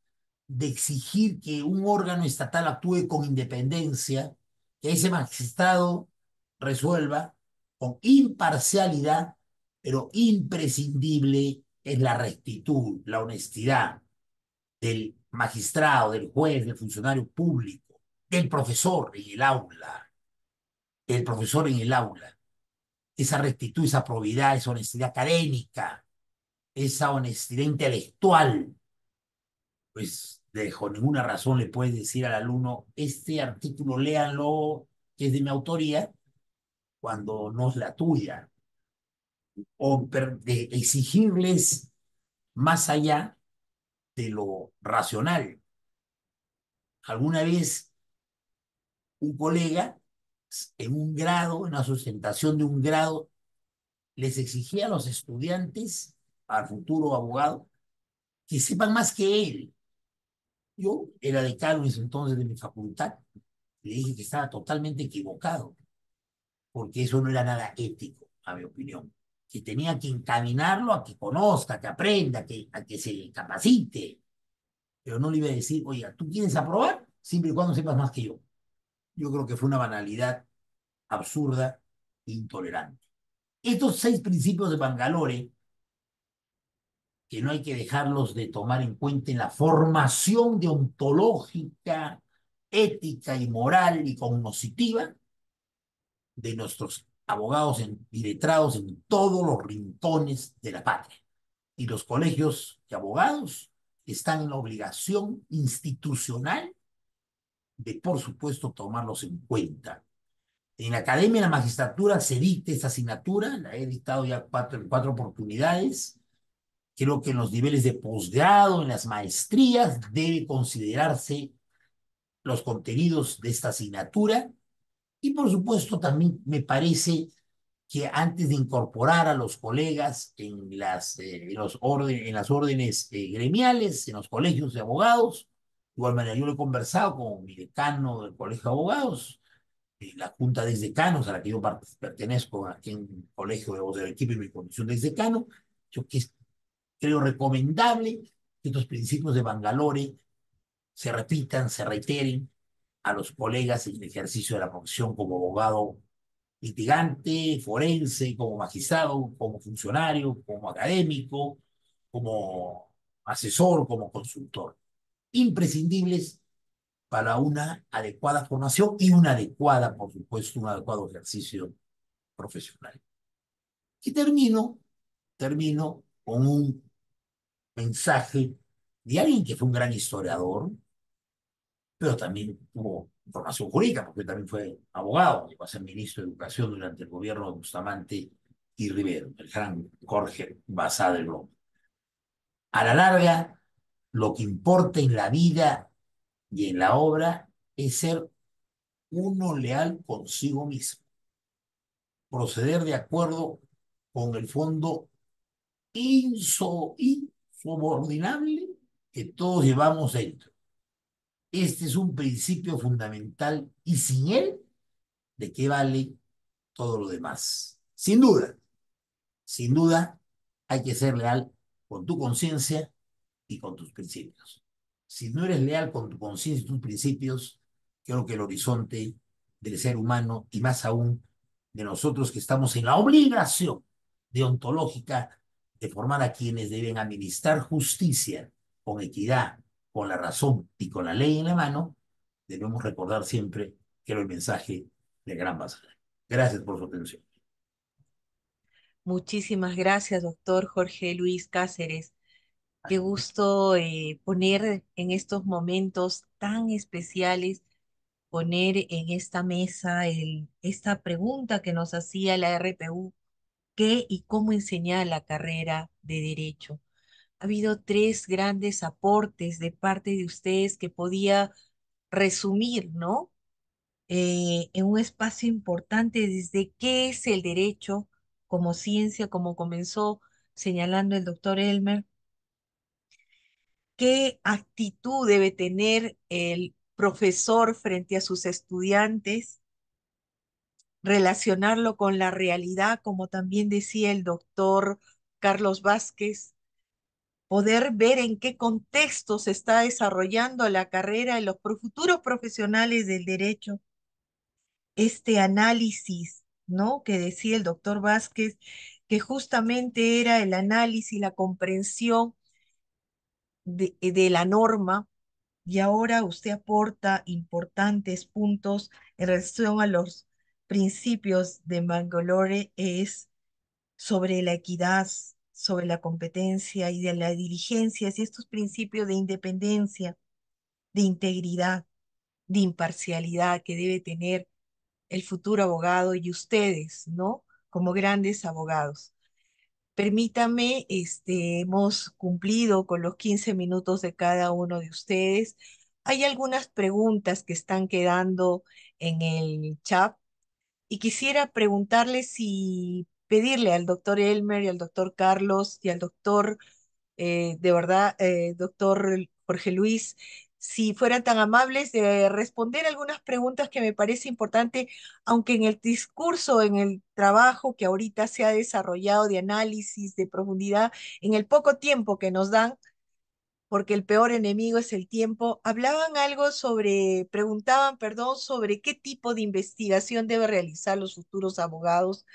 de exigir que un órgano estatal actúe con independencia, que ese magistrado resuelva con imparcialidad, pero imprescindible es la rectitud, la honestidad del magistrado, del juez, del funcionario público, del profesor en el aula, del profesor en el aula. Esa rectitud, esa probidad, esa honestidad académica, esa honestidad intelectual pues dejo ninguna razón le puedes decir al alumno, este artículo léanlo, es de mi autoría, cuando no es la tuya. O de exigirles más allá de lo racional. Alguna vez un colega en un grado, en la sustentación de un grado, les exigía a los estudiantes, al futuro abogado, que sepan más que él, yo era decano en ese entonces de mi facultad. Le dije que estaba totalmente equivocado, porque eso no era nada ético, a mi opinión. Que tenía que encaminarlo a que conozca, que aprenda, que, a que se capacite. Pero no le iba a decir, oiga, ¿tú quieres aprobar? Siempre y cuando sepas más que yo. Yo creo que fue una banalidad absurda e intolerante. Estos seis principios de Bangalore que no hay que dejarlos de tomar en cuenta en la formación deontológica, ética y moral y cognoscitiva de nuestros abogados y letrados en todos los rincones de la patria. Y los colegios de abogados están en la obligación institucional de, por supuesto, tomarlos en cuenta. En la Academia de la Magistratura se dicta esta asignatura, la he dictado ya cuatro, cuatro oportunidades. Creo que en los niveles de posgrado, en las maestrías, debe considerarse los contenidos de esta asignatura. Y por supuesto, también me parece que antes de incorporar a los colegas en las, eh, los orden, en las órdenes eh, gremiales, en los colegios de abogados, igual manera yo lo he conversado con mi decano del Colegio de Abogados, la Junta de Decanos, a la que yo pertenezco aquí en el Colegio de Abogados del Equipo y mi condición de decano, yo que creo recomendable que estos principios de Bangalore se repitan, se reiteren a los colegas en el ejercicio de la profesión como abogado litigante, forense, como magistrado, como funcionario, como académico, como asesor, como consultor. Imprescindibles para una adecuada formación y una adecuada, por supuesto, un adecuado ejercicio profesional. Y termino, termino con un mensaje de alguien que fue un gran historiador, pero también tuvo formación jurídica, porque también fue abogado, llegó a ser ministro de Educación durante el gobierno de Bustamante y Rivero, el gran Jorge Basá del Bloque. A la larga, lo que importa en la vida y en la obra es ser uno leal consigo mismo, proceder de acuerdo con el fondo inso, insubordinable que todos llevamos dentro este es un principio fundamental y sin él, ¿de qué vale todo lo demás? Sin duda, sin duda, hay que ser leal con tu conciencia y con tus principios. Si no eres leal con tu conciencia y tus principios, creo que el horizonte del ser humano y más aún de nosotros que estamos en la obligación deontológica de formar a quienes deben administrar justicia con equidad, con la razón y con la ley en la mano, debemos recordar siempre que era el mensaje de gran base. Gracias por su atención. Muchísimas gracias, doctor Jorge Luis Cáceres. Qué gusto eh, poner en estos momentos tan especiales, poner en esta mesa el, esta pregunta que nos hacía la RPU, ¿qué y cómo enseñar la carrera de Derecho? ha habido tres grandes aportes de parte de ustedes que podía resumir, ¿no? Eh, en un espacio importante desde qué es el derecho como ciencia, como comenzó señalando el doctor Elmer, qué actitud debe tener el profesor frente a sus estudiantes, relacionarlo con la realidad, como también decía el doctor Carlos Vázquez, poder ver en qué contexto se está desarrollando la carrera de los futuros profesionales del derecho. Este análisis, ¿no? Que decía el doctor Vázquez, que justamente era el análisis, la comprensión de, de la norma, y ahora usted aporta importantes puntos en relación a los principios de Mangalore, es sobre la equidad, sobre la competencia y de la diligencia y estos principios de independencia, de integridad, de imparcialidad que debe tener el futuro abogado y ustedes, ¿no? Como grandes abogados. Permítame, este, hemos cumplido con los 15 minutos de cada uno de ustedes. Hay algunas preguntas que están quedando en el chat y quisiera preguntarles si pedirle al doctor Elmer y al doctor Carlos y al doctor, eh, de verdad, eh, doctor Jorge Luis, si fueran tan amables de responder algunas preguntas que me parece importante, aunque en el discurso, en el trabajo que ahorita se ha desarrollado de análisis, de profundidad, en el poco tiempo que nos dan, porque el peor enemigo es el tiempo, hablaban algo sobre, preguntaban, perdón, sobre qué tipo de investigación debe realizar los futuros abogados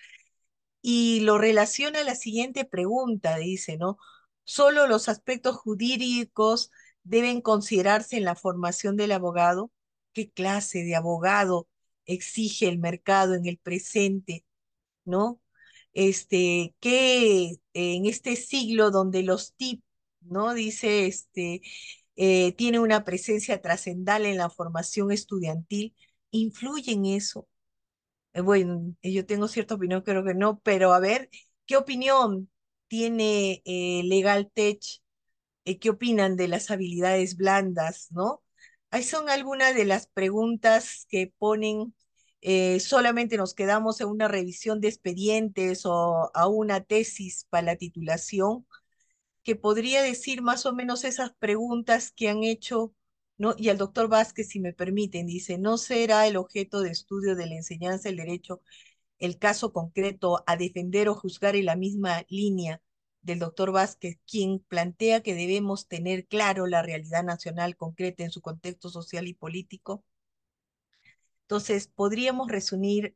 y lo relaciona a la siguiente pregunta, dice, ¿no? ¿Solo los aspectos jurídicos deben considerarse en la formación del abogado? ¿Qué clase de abogado exige el mercado en el presente? ¿No? Este, que en este siglo donde los TIP, ¿no? Dice, este, eh, tiene una presencia trascendental en la formación estudiantil, ¿influye en eso? Eh, bueno, yo tengo cierta opinión, creo que no, pero a ver, ¿qué opinión tiene eh, Legal Tech? Eh, ¿Qué opinan de las habilidades blandas, no? Ahí son algunas de las preguntas que ponen, solamente nos quedamos en una revisión de expedientes o a una tesis para la titulación, que podría decir más o menos esas preguntas que han hecho, ¿no? Y al doctor Vázquez, si me permiten, dice, ¿no será el objeto de estudio de la enseñanza del derecho el caso concreto a defender o juzgar en la misma línea del doctor Vázquez, quien plantea que debemos tener claro la realidad nacional concreta en su contexto social y político? Entonces, podríamos resumir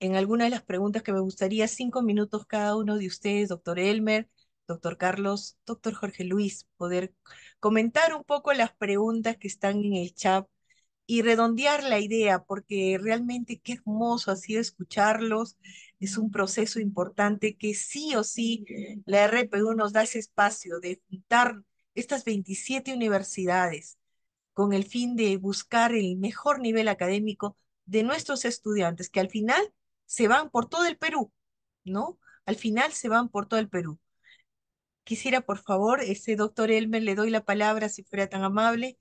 en algunas de las preguntas que me gustaría cinco minutos cada uno de ustedes, doctor Elmer, doctor Carlos, doctor Jorge Luis, poder comentar un poco las preguntas que están en el chat y redondear la idea, porque realmente qué hermoso ha sido escucharlos. Es un proceso importante que sí o sí la RPU nos da ese espacio de juntar estas 27 universidades con el fin de buscar el mejor nivel académico de nuestros estudiantes, que al final se van por todo el Perú, ¿no? Al final se van por todo el Perú. Quisiera, por favor, ese doctor Elmer, le doy la palabra si fuera tan amable,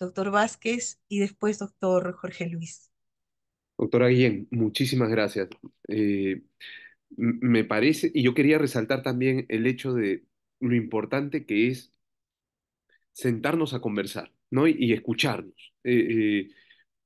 doctor Vázquez y después doctor Jorge Luis. Doctora Guillén, muchísimas gracias. Eh, me parece, y yo quería resaltar también el hecho de lo importante que es sentarnos a conversar, ¿no? Y, escucharnos. Eh, eh,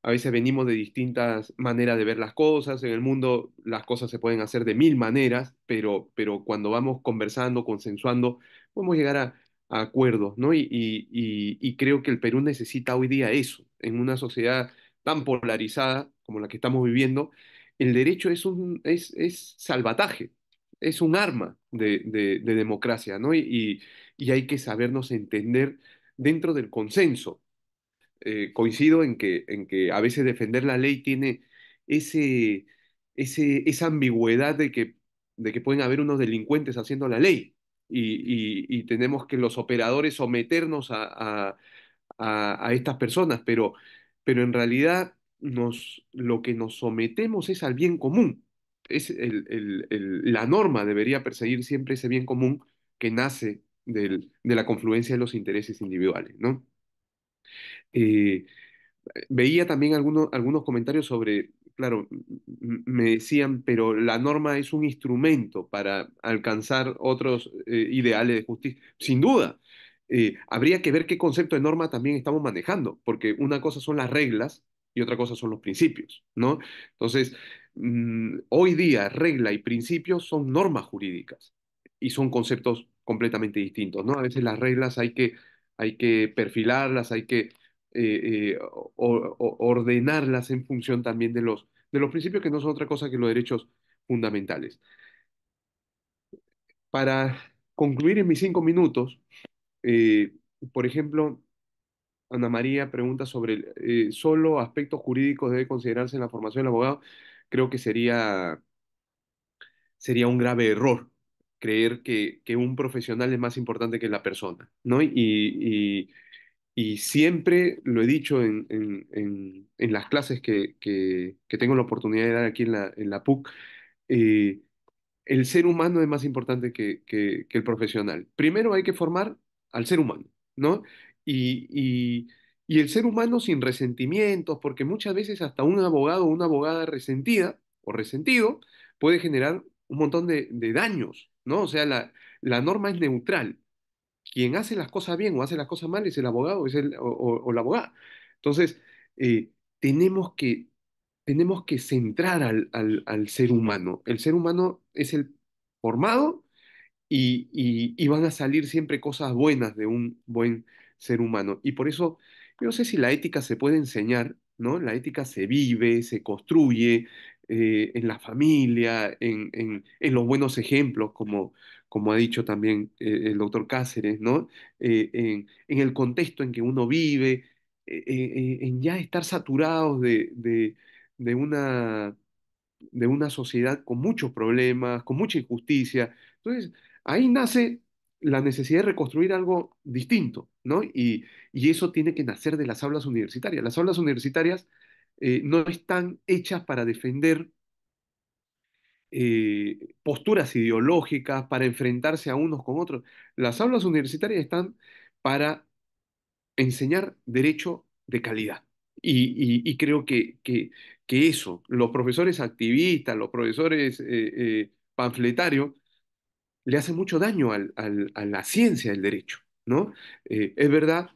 a veces venimos de distintas maneras de ver las cosas, en el mundo las cosas se pueden hacer de mil maneras, pero, pero cuando vamos conversando, consensuando, podemos llegar a, acuerdos, ¿no? Y, y, creo que el Perú necesita hoy día eso, en una sociedad tan polarizada como la que estamos viviendo, el derecho es un es, es salvataje, es un arma de, de, de democracia, ¿no? Y, y hay que sabernos entender dentro del consenso, eh, coincido en que, en que a veces defender la ley tiene ese, ese, esa ambigüedad de que, de que pueden haber unos delincuentes haciendo la ley y, y, tenemos que los operadores someternos a, a, a, estas personas, pero, pero en realidad nos, lo que nos sometemos es al bien común. Es el, el, el, la norma debería perseguir siempre ese bien común que nace del, de la confluencia de los intereses individuales, ¿no? Eh, veía también algunos, algunos comentarios sobre, claro, me decían, pero la norma es un instrumento para alcanzar otros eh, ideales de justicia. Sin duda, eh, habría que ver qué concepto de norma también estamos manejando, porque una cosa son las reglas y otra cosa son los principios, ¿no? Entonces, mm, hoy día regla y principios son normas jurídicas y son conceptos completamente distintos, ¿no? A veces las reglas hay que, hay que perfilarlas, hay que eh, eh, ordenarlas en función también de los, de los principios que no son otra cosa que los derechos fundamentales. Para concluir en mis cinco minutos, eh, por ejemplo, Ana María pregunta sobre solo aspectos jurídicos debe considerarse en la formación del abogado. Creo que sería, sería un grave error creer que, que un profesional es más importante que la persona, ¿no? Y, y, y siempre lo he dicho en, en, en, las clases que, que, que, tengo la oportunidad de dar aquí en la, en la PUC, eh, el ser humano es más importante que, que, que, el profesional. Primero hay que formar al ser humano, ¿no? Y, y, y, el ser humano sin resentimientos, porque muchas veces hasta un abogado o una abogada resentida o resentido puede generar un montón de, de daños, ¿no? O sea, la, la norma es neutral quien hace las cosas bien o hace las cosas mal es el abogado es el, o, la abogada. Entonces, eh, tenemos, que, tenemos que centrar al, al, al, ser humano. El ser humano es el formado y, y, y, van a salir siempre cosas buenas de un buen ser humano. Y por eso, yo no sé si la ética se puede enseñar, ¿no? La ética se vive, se construye eh, en la familia, en, en, los buenos ejemplos, como como ha dicho también eh, el doctor Cáceres, ¿no? Eh, en, en, el contexto en que uno vive, en ya estar saturados de, de, de, una, de una sociedad con muchos problemas, con mucha injusticia. Entonces, ahí nace la necesidad de reconstruir algo distinto, ¿no? Y, y eso tiene que nacer de las aulas universitarias. Las aulas universitarias eh, no están hechas para defender eh, posturas ideológicas, para enfrentarse a unos con otros. Las aulas universitarias están para enseñar derecho de calidad. Y, creo que, que, eso, los profesores activistas, los profesores eh, panfletarios, le hace mucho daño al- al- a la ciencia del derecho, ¿no? Es verdad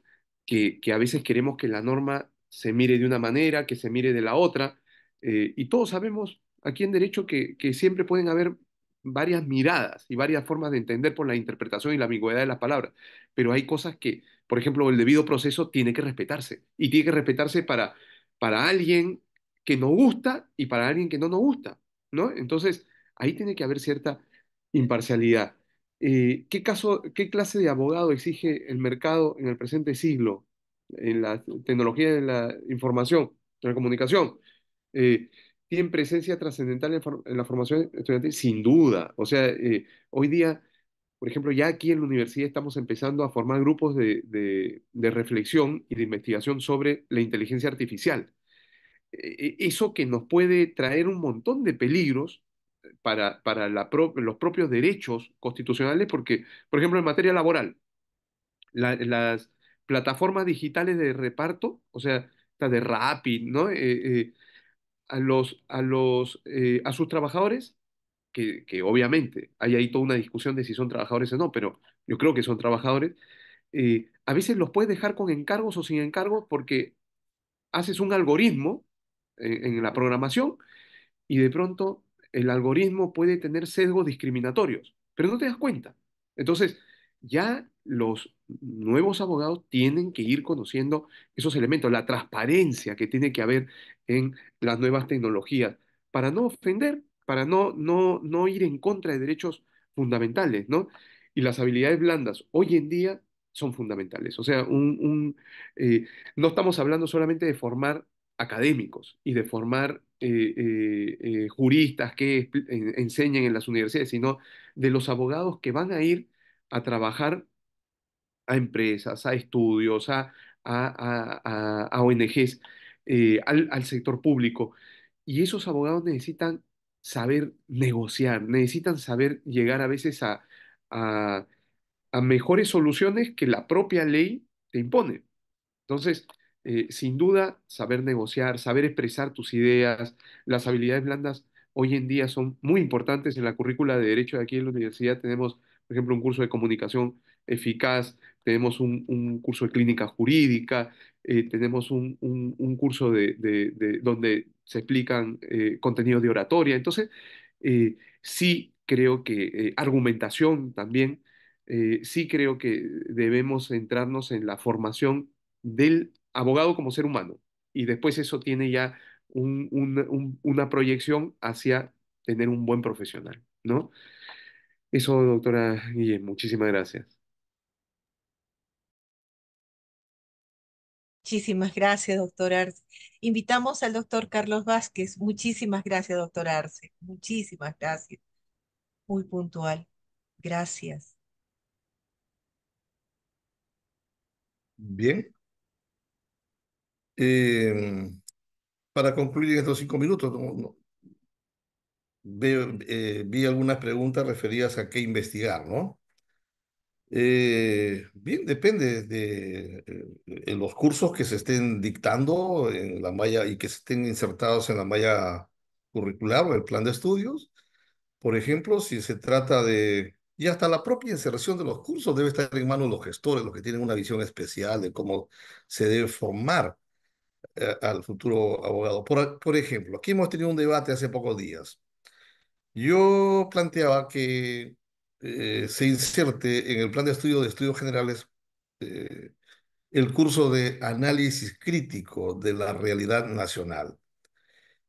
que, que a veces queremos que la norma se mire de una manera, que se mire de la otra, eh, y todos sabemos aquí en derecho que, que siempre pueden haber varias miradas y varias formas de entender por la interpretación y la ambigüedad de las palabras, pero hay cosas que, por ejemplo, el debido proceso tiene que respetarse, y tiene que respetarse para, para alguien que nos gusta y para alguien que no nos gusta, ¿no? Entonces, ahí tiene que haber cierta Imparcialidad. Eh, ¿qué caso, qué clase de abogado exige el mercado en el presente siglo en la tecnología de la información, de la comunicación? Eh, ¿tienen presencia trascendental en, la formación estudiantil? Sin duda. O sea, eh, hoy día, por ejemplo, ya aquí en la universidad estamos empezando a formar grupos de, de reflexión y de investigación sobre la inteligencia artificial eh, eso que nos puede traer un montón de peligros para, para los propios derechos constitucionales, porque, por ejemplo, en materia laboral, la- las plataformas digitales de reparto, o sea, de Rappi, ¿no? Eh, eh, a los, a los, eh, a sus trabajadores, que, que obviamente hay ahí toda una discusión de si son trabajadores o no, pero yo creo que son trabajadores, a veces los puedes dejar con encargos o sin encargos porque haces un algoritmo en en la programación y de pronto el algoritmo puede tener sesgos discriminatorios, pero no te das cuenta. Entonces, ya los nuevos abogados tienen que ir conociendo esos elementos, la transparencia que tiene que haber en las nuevas tecnologías, para no ofender, para no, no, no ir en contra de derechos fundamentales, ¿no? Y las habilidades blandas hoy en día son fundamentales. O sea, un, un, eh, no estamos hablando solamente de formar académicos y de formar eh, eh, juristas que enseñen en las universidades, sino de los abogados que van a ir a trabajar a empresas, a estudios, a, a, a- a- ONGs, eh, al, al sector público. Y esos abogados necesitan saber negociar, necesitan saber llegar a veces a, a a mejores soluciones que la propia ley te impone. Entonces, eh, sin duda, saber negociar, saber expresar tus ideas, las habilidades blandas hoy en día son muy importantes en la currícula de Derecho de aquí en la universidad. Tenemos, por ejemplo, un curso de comunicación eficaz, tenemos un, un curso de clínica jurídica, eh, tenemos un, un- curso de, de- de- donde se explican eh, contenidos de oratoria. Entonces, eh, sí creo que eh, argumentación también, sí creo que debemos centrarnos en la formación del abogado como ser humano. Y después eso tiene ya un- un- una proyección hacia tener un buen profesional, ¿no? Eso, doctora Guillén, muchísimas gracias. Muchísimas gracias, doctor Arce. Invitamos al doctor Carlos Vázquez. Muchísimas gracias, doctor Arce. Muchísimas gracias. Muy puntual. Gracias. Bien. Eh, para concluir estos cinco minutos, eh, vi algunas preguntas referidas a qué investigar, ¿no? Eh, bien, depende de, eh, en los cursos que se estén dictando en la malla y que estén insertados en la malla curricular o el plan de estudios. Por ejemplo, si se trata de, y hasta la propia inserción de los cursos debe estar en manos de los gestores, los que tienen una visión especial de cómo se debe formar eh, al futuro abogado. Por, por ejemplo, aquí hemos tenido un debate hace pocos días. Yo planteaba que eh, se inserte en el plan de estudio de estudios generales eh, el curso de análisis crítico de la realidad nacional.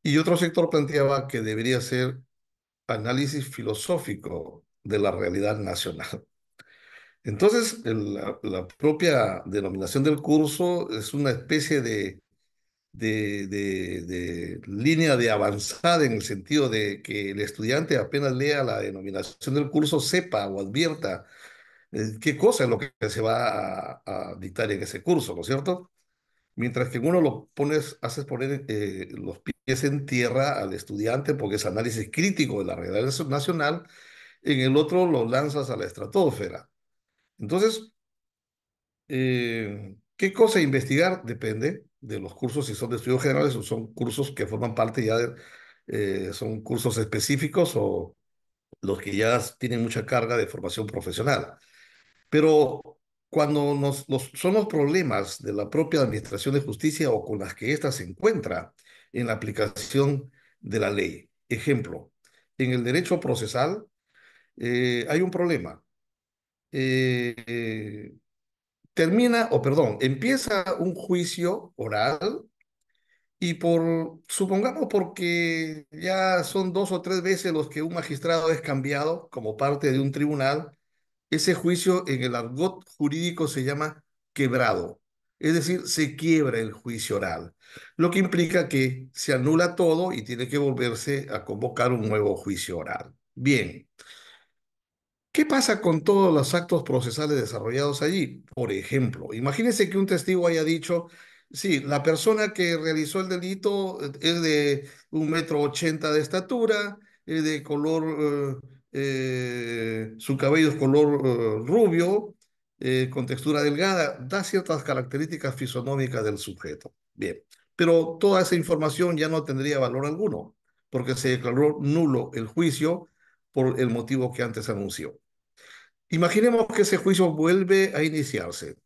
Y otro sector planteaba que debería ser análisis filosófico de la realidad nacional. Entonces, la propia denominación del curso es una especie de, de, de, de línea de avanzada en el sentido de que el estudiante apenas lea la denominación del curso, sepa o advierta eh, qué cosa es lo que se va a, a dictar en ese curso, ¿no es cierto? Mientras que uno lo pones, haces poner eh, los pies en tierra al estudiante porque es análisis crítico de la realidad nacional, en el otro lo lanzas a la estratosfera. Entonces, eh, ¿qué cosa investigar? Depende de los cursos, si son de estudios generales o son cursos que forman parte ya de, eh, son cursos específicos o los que ya tienen mucha carga de formación profesional. Pero cuando nos, los, son los problemas de la propia Administración de Justicia o con las que ésta se encuentra en la aplicación de la ley. Ejemplo, en el derecho procesal eh, hay un problema. Eh, termina, o perdón, empieza un juicio oral y por, supongamos porque ya son dos o tres veces los que un magistrado es cambiado como parte de un tribunal, ese juicio en el argot jurídico se llama quebrado. Es decir, se quiebra el juicio oral, lo que implica que se anula todo y tiene que volverse a convocar un nuevo juicio oral. Bien, ¿Qué pasa con todos los actos procesales desarrollados allí? Por ejemplo, imagínense que un testigo haya dicho, sí, la persona que realizó el delito eh, es de un metro ochenta de estatura, es de color, eh, eh, su cabello es color rubio, con textura delgada, da ciertas características fisonómicas del sujeto. Bien, pero toda esa información ya no tendría valor alguno, porque se declaró nulo el juicio por el motivo que antes anunció. Imaginemos que ese juicio vuelve a iniciarse.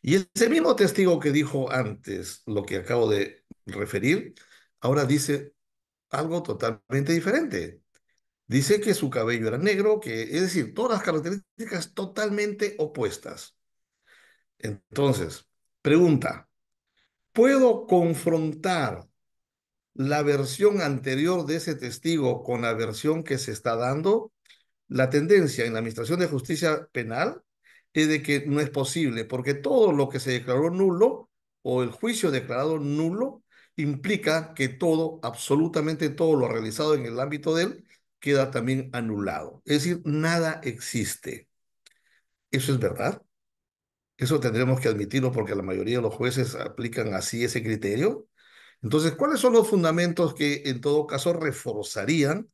Y ese mismo testigo que dijo antes lo que acabo de referir, ahora dice algo totalmente diferente. Dice que su cabello era negro, que es decir, todas las características totalmente opuestas. Entonces, pregunta, ¿puedo confrontar la versión anterior de ese testigo con la versión que se está dando? La tendencia en la Administración de Justicia Penal es de que no es posible, porque todo lo que se declaró nulo o el juicio declarado nulo implica que todo, absolutamente todo lo realizado en el ámbito de él, queda también anulado. Es decir, nada existe. ¿Eso es verdad? Eso tendremos que admitirlo porque la mayoría de los jueces aplican así ese criterio. Entonces, ¿cuáles son los fundamentos que en todo caso reforzarían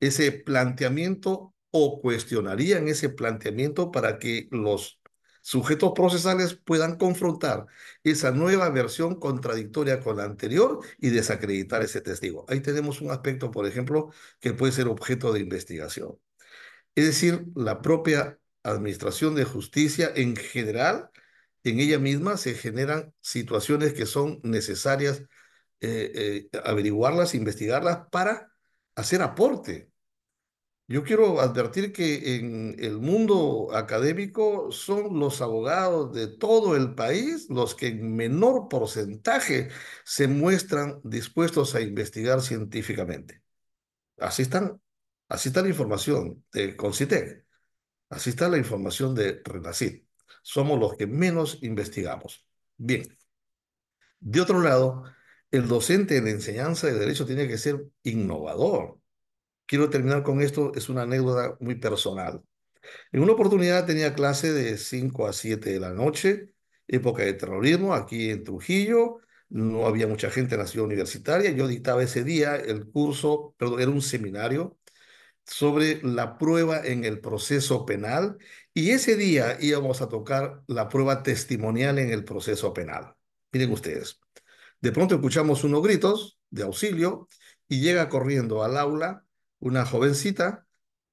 ese planteamiento o cuestionarían ese planteamiento para que los sujetos procesales puedan confrontar esa nueva versión contradictoria con la anterior y desacreditar ese testigo. Ahí tenemos un aspecto, por ejemplo, que puede ser objeto de investigación. Es decir, la propia administración de justicia en general, en ella misma se generan situaciones que son necesarias eh, eh, averiguarlas, investigarlas para hacer aporte yo quiero advertir que en el mundo académico son los abogados de todo el país los que en menor porcentaje se muestran dispuestos a investigar científicamente. Así están, así está la información de Concitec, así está la información de Renacid. Somos los que menos investigamos. Bien. De otro lado, el docente en la enseñanza de derecho tiene que ser innovador quiero terminar con esto, es una anécdota muy personal. En una oportunidad tenía clase de 5 a 7 de la noche, época de terrorismo, aquí en Trujillo, no había mucha gente en la ciudad universitaria, yo dictaba ese día el curso, perdón, era un seminario sobre la prueba en el proceso penal y ese día íbamos a tocar la prueba testimonial en el proceso penal. Miren ustedes, de pronto escuchamos unos gritos de auxilio y llega corriendo al aula una jovencita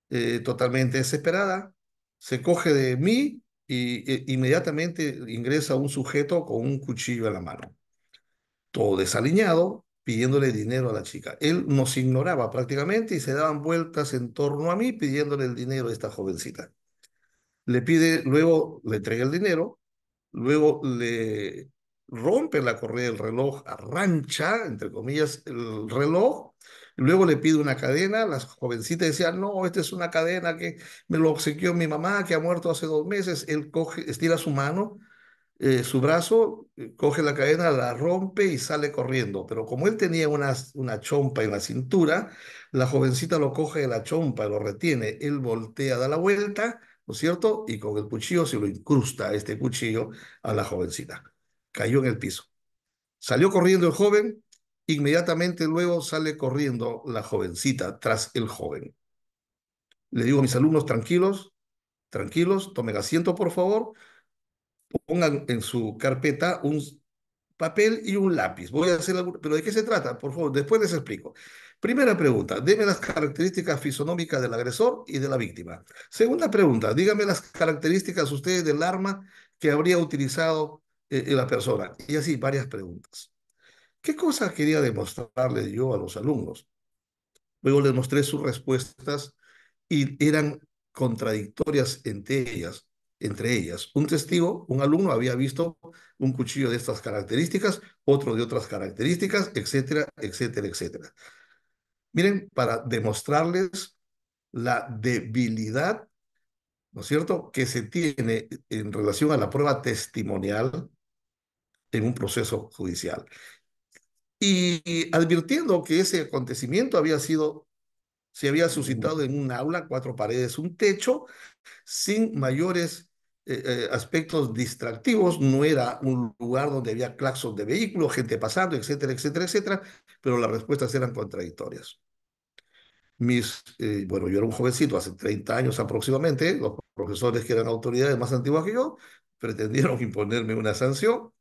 eh, totalmente desesperada, se coge de mí y e, inmediatamente ingresa un sujeto con un cuchillo en la mano. Todo desaliñado, pidiéndole dinero a la chica. Él nos ignoraba prácticamente y se daban vueltas en torno a mí pidiéndole el dinero a esta jovencita. Le pide, luego le entrega el dinero, luego le rompe la correa del reloj, arrancha, entre comillas, el reloj Luego le pide una cadena, las jovencitas decían, no, esta es una cadena que me lo obsequió mi mamá, que ha muerto hace dos meses. Él coge, estira su mano, eh, su brazo, eh, coge la cadena, la rompe y sale corriendo. Pero como él tenía una, una chompa en la cintura, la jovencita lo coge de la chompa, lo retiene. Él voltea, da la vuelta, ¿no es cierto? Y con el cuchillo se lo incrusta este cuchillo a la jovencita. Cayó en el piso. Salió corriendo el joven, inmediatamente luego sale corriendo la jovencita tras el joven. Le digo a mis alumnos, tranquilos, tranquilos, tomen asiento por favor, pongan en su carpeta un papel y un lápiz. Voy a hacer algo, pero ¿de qué se trata? Por favor, después les explico. Primera pregunta, deme las características fisonómicas del agresor y de la víctima. Segunda pregunta, dígame las características ustedes del arma que habría utilizado eh, la persona. Y así, varias preguntas. ¿Qué cosa quería demostrarle yo a los alumnos? Luego les mostré sus respuestas y eran contradictorias entre ellas. Entre ellas, un testigo, un alumno había visto un cuchillo de estas características, otro de otras características, etcétera, etcétera, etcétera. Miren, para demostrarles la debilidad, ¿no es cierto?, que se tiene en relación a la prueba testimonial en un proceso judicial. Y, advirtiendo que ese acontecimiento había sido, se había suscitado en un aula, cuatro paredes, un techo, sin mayores eh, eh, aspectos distractivos, no era un lugar donde había claxon de vehículos, gente pasando, etcétera, etcétera, etcétera, pero las respuestas eran contradictorias. Mis, eh, bueno, yo era un jovencito, hace 30 años aproximadamente, los profesores que eran autoridades más antiguas que yo, pretendieron imponerme una sanción.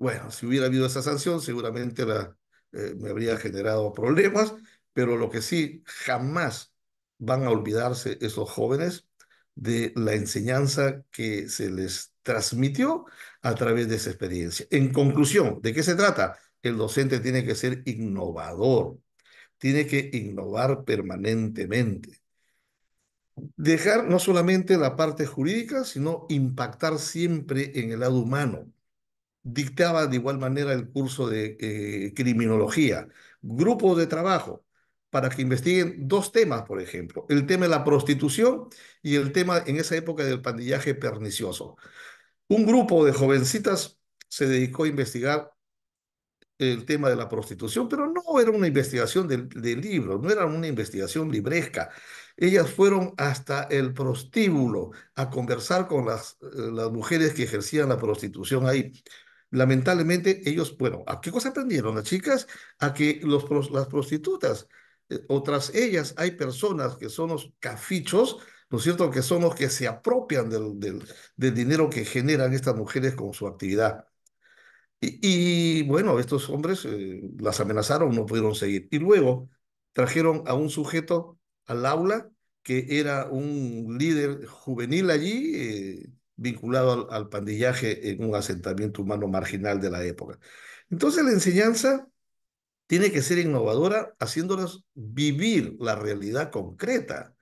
Bueno, si hubiera habido esa sanción, seguramente la, me habría generado problemas, pero lo que sí, jamás van a olvidarse esos jóvenes de la enseñanza que se les transmitió a través de esa experiencia. En conclusión, ¿de qué se trata? El docente tiene que ser innovador, tiene que innovar permanentemente. Dejar no solamente la parte jurídica, sino impactar siempre en el lado humano. Dictaba de igual manera el curso de eh, criminología, grupo de trabajo, para que investiguen dos temas, por ejemplo, el tema de la prostitución y el tema en esa época del pandillaje pernicioso. Un grupo de jovencitas se dedicó a investigar el tema de la prostitución, pero no era una investigación del de libro, no era una investigación libresca. Ellas fueron hasta el prostíbulo a conversar con las, eh, las mujeres que ejercían la prostitución ahí lamentablemente ellos, bueno, ¿a qué cosa aprendieron las chicas? A que los, las prostitutas eh, otras ellas hay personas que son los cafichos, ¿no es cierto?, que son los que se apropian del, del, del dinero que generan estas mujeres con su actividad. Y, y bueno, estos hombres eh, las amenazaron, no pudieron seguir. Y luego trajeron a un sujeto al aula que era un líder juvenil allí, eh, vinculado al, al pandillaje en un asentamiento humano marginal de la época. Entonces la enseñanza tiene que ser innovadora haciéndolas vivir la realidad concreta.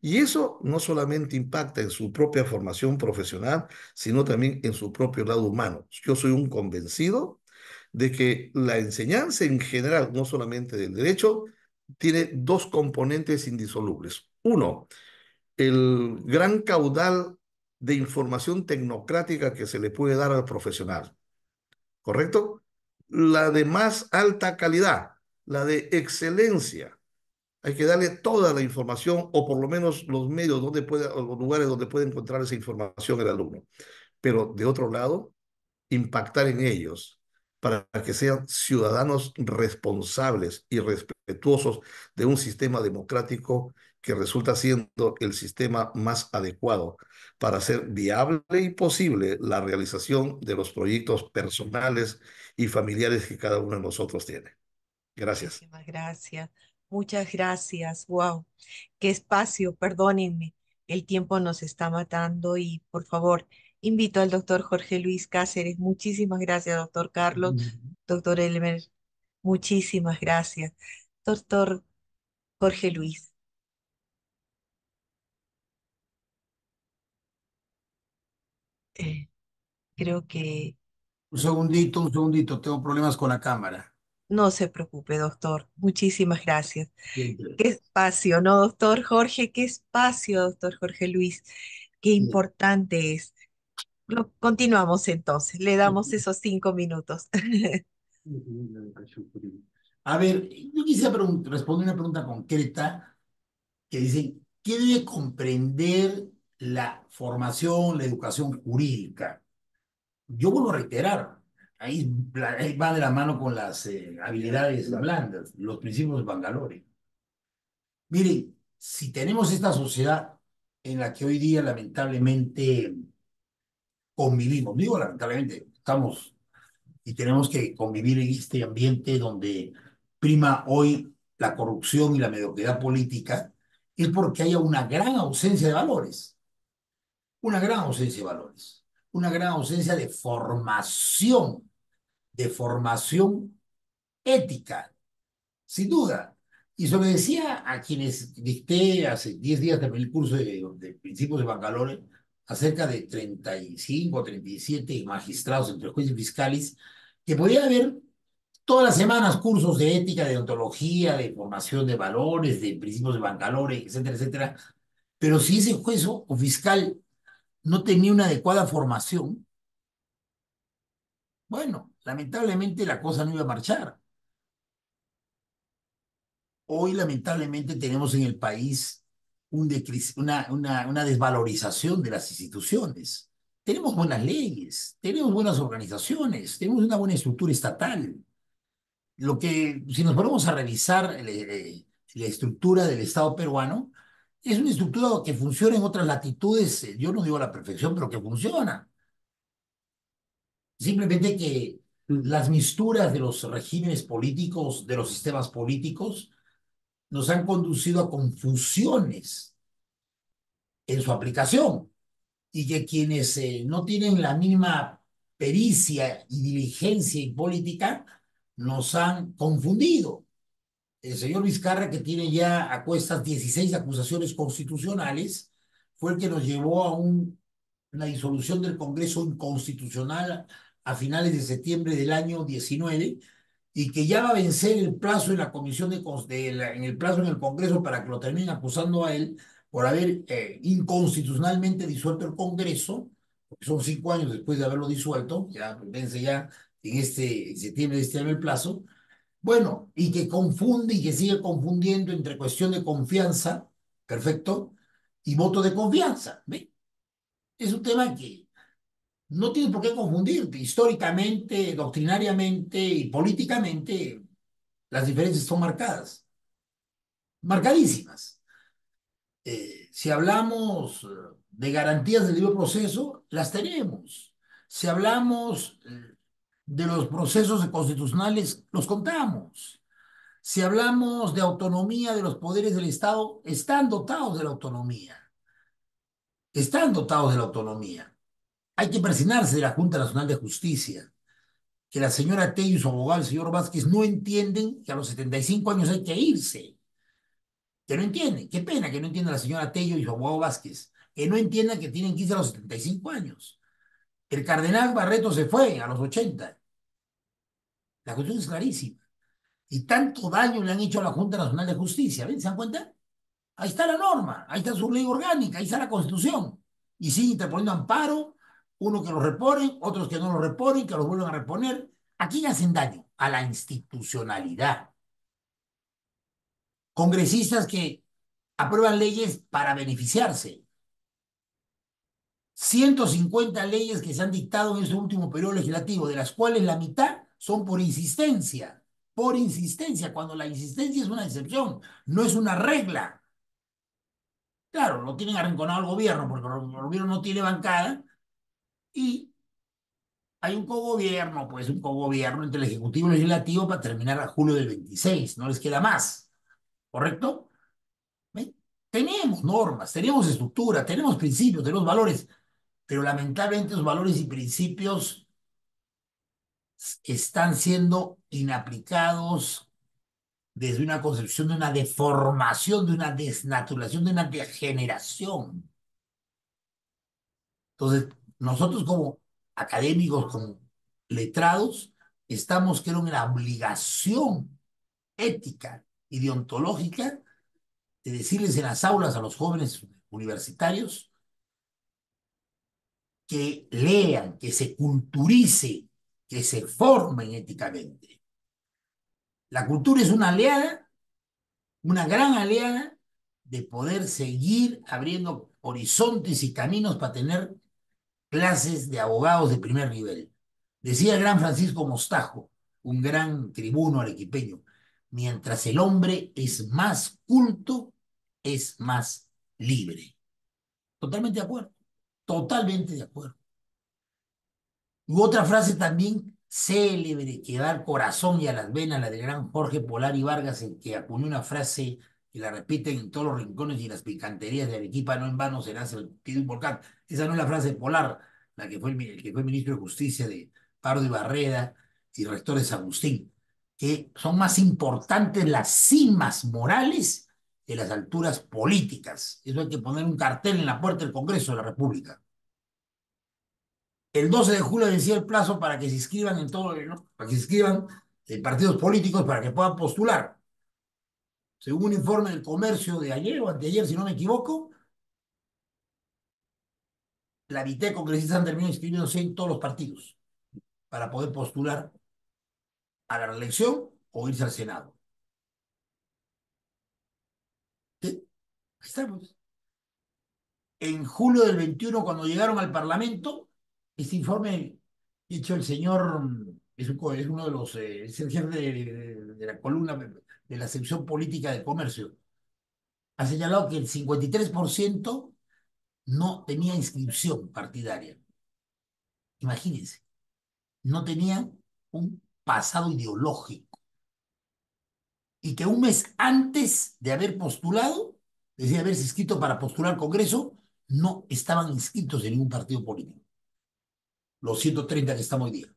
Y eso no solamente impacta en su propia formación profesional, sino también en su propio lado humano. Yo soy un convencido de que la enseñanza en general, no solamente del derecho, tiene dos componentes indisolubles. Uno, el gran caudal de información tecnocrática que se le puede dar al profesional. ¿Correcto? la de más alta calidad, la de excelencia. Hay que darle toda la información o por lo menos los medios donde puede, o los lugares donde puede encontrar esa información el alumno. Pero de otro lado, impactar en ellos para que sean ciudadanos responsables y respetuosos de un sistema democrático que resulta siendo el sistema más adecuado para hacer viable y posible la realización de los proyectos personales y familiares que cada uno de nosotros tiene. Gracias. Muchísimas gracias. Muchas gracias. Wow. Qué espacio, perdónenme. El tiempo nos está matando y por favor, invito al doctor Jorge Luis Cáceres. Muchísimas gracias, doctor Carlos, doctor Elmer. Muchísimas gracias. Doctor Jorge Luis. Eh, creo que Un segundito, un segundito, tengo problemas con la cámara. no se preocupe, doctor. Muchísimas gracias. Siempre. Qué espacio, ¿no, doctor Jorge? Qué espacio, doctor Jorge Luis. Qué importante es. Lo, continuamos entonces. Le damos esos cinco minutos. A ver, yo quisiera responder una pregunta concreta que dice, ¿qué debe comprender la formación, la educación jurídica. Yo vuelvo a reiterar, ahí, ahí va de la mano con las eh, habilidades blandas, los principios de Bangalore. Mire, si tenemos esta sociedad en la que hoy día lamentablemente convivimos, digo lamentablemente, estamos y tenemos que convivir en este ambiente donde prima hoy la corrupción y la mediocridad política, es porque haya una gran ausencia de valores. Una gran ausencia de valores. Una gran ausencia de formación, de formación ética, sin duda. Y se lo decía a quienes dicté hace 10 días también el curso de, Principios de Bangalore, acerca de 35 o 37 magistrados entre jueces fiscales, que podía haber todas las semanas cursos de ética, de ontología, de formación de valores, de principios de Bangalore, etcétera, etcétera. Pero si ese juez o fiscal no tenía una adecuada formación, bueno, lamentablemente la cosa no iba a marchar. Hoy lamentablemente tenemos en el país un una, una, una desvalorización de las instituciones. Tenemos buenas leyes, tenemos buenas organizaciones, tenemos una buena estructura estatal. Lo que, si nos ponemos a revisar eh, la estructura del Estado peruano, es una estructura que funciona en otras latitudes, eh, yo no digo a la perfección, pero que funciona. Simplemente que las misturas de los regímenes políticos, de los sistemas políticos, nos han conducido a confusiones en su aplicación y que quienes eh, no tienen la mínima pericia y diligencia y política nos han confundido. El señor Vizcarra, que tiene ya a cuestas 16 acusaciones constitucionales, fue el que nos llevó a un, una disolución del Congreso inconstitucional a finales de septiembre del año 19 y que ya va a vencer el plazo en la comisión de, en el plazo en el Congreso para que lo terminen acusando a él por haber eh, inconstitucionalmente disuelto el Congreso, porque son cinco años después de haberlo disuelto, ya vence ya en este en septiembre de este año el plazo, bueno, y que confunde y que sigue confundiendo entre cuestión de confianza, perfecto, y voto de confianza. Es un tema que no tienes por qué confundirte. Históricamente, doctrinariamente y políticamente, las diferencias son marcadas. Marcadísimas. Eh, si hablamos eh, de garantías del libre proceso, las tenemos. Si hablamos eh, de los procesos constitucionales, los contamos. Si hablamos de autonomía de los poderes del Estado, están dotados de la autonomía. Están dotados de la autonomía. Hay que presionarse de la Junta Nacional de Justicia, que la señora Tello y su abogado, el señor Vázquez, no entienden que a los 75 años hay que irse. Que no entienden. Qué pena que no entienda la señora Tello y su abogado Vázquez. Que no entiendan que tienen que irse a los 75 años. El cardenal Barreto se fue a los 80. La cuestión es clarísima. Y tanto daño le han hecho a la Junta Nacional de Justicia. ¿Ven? ¿Se dan cuenta? Ahí está la norma, ahí está su ley orgánica, ahí está la Constitución. Y sigue interponiendo amparo uno que los reponen, otros que no los reponen, que los vuelven a reponer. ¿A quién hacen daño? A la institucionalidad. Congresistas que aprueban leyes para beneficiarse. 150 leyes que se han dictado en este último periodo legislativo, de las cuales la mitad son por insistencia. Por insistencia, cuando la insistencia es una excepción, no es una regla. Claro, lo tienen arrinconado el gobierno, porque el gobierno no tiene bancada, y hay un cogobierno, pues un cogobierno entre el Ejecutivo y el Legislativo para terminar a julio del 26, no les queda más, ¿correcto? Tenemos normas, tenemos estructura, tenemos principios, tenemos valores, pero lamentablemente los valores y principios están siendo inaplicados desde una concepción de una deformación, de una desnaturalización, de una degeneración. Entonces, nosotros como académicos, como letrados, estamos, creo, en la obligación ética y deontológica de decirles en las aulas a los jóvenes universitarios que lean, que se culturicen, que se formen éticamente. La cultura es una aliada, una gran aliada de poder seguir abriendo horizontes y caminos para tener clases de abogados de primer nivel. Decía el gran Francisco Mostajo, un gran tribuno arequipeño, mientras el hombre es más culto, es más libre. Totalmente de acuerdo, totalmente de acuerdo. Y otra frase también célebre que da al corazón y a las venas, la del gran Jorge Polar y Vargas, en que acuñó una frase que la repiten en todos los rincones y las picanterías de Arequipa, no en vano será el un volcán. Esa no es la frase Polar, la que fue el, que fue ministro de Justicia de Pardo y Barreda y rector de San Agustín, que son más importantes las cimas morales que las alturas políticas. Eso hay que poner un cartel en la puerta del Congreso de la República. El 12 de julio decía el plazo para que se inscriban en todo, para que se inscriban en partidos políticos para que puedan postular. Según un informe del comercio de ayer o anteayer, si no me equivoco, la mitad de congresistas han inscribiéndose en todos los partidos para poder postular a la reelección o irse al Senado. ¿Sí? Estamos. En julio del 21, cuando llegaron al Parlamento, este informe hecho el señor, es, uno de los, eh, es el jefe de, la columna de la sección política de comercio, ha señalado que el 53% no tenía inscripción partidaria. Imagínense, no tenía un pasado ideológico. Y que un mes antes de haber postulado, decía haberse inscrito para postular al Congreso, no estaban inscritos en ningún partido político los 130 que estamos hoy día.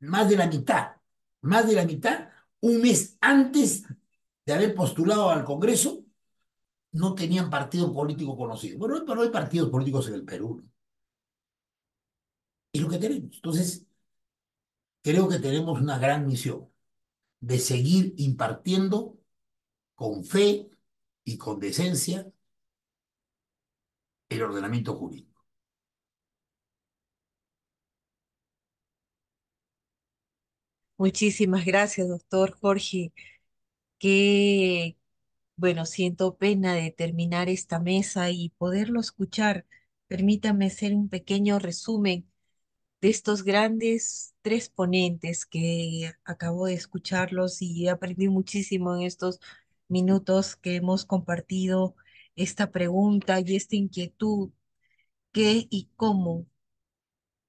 Más de la mitad, más de la mitad, un mes antes de haber postulado al Congreso, no tenían partido político conocido. Bueno, pero hay partidos políticos en el Perú. Y lo que tenemos. Entonces, creo que tenemos una gran misión de seguir impartiendo con fe y con decencia el ordenamiento jurídico. Muchísimas gracias, doctor Jorge. Qué, bueno, siento pena de terminar esta mesa y poderlo escuchar. Permítame hacer un pequeño resumen de estos grandes tres ponentes que acabo de escucharlos y aprendí muchísimo en estos minutos que hemos compartido esta pregunta y esta inquietud, qué y cómo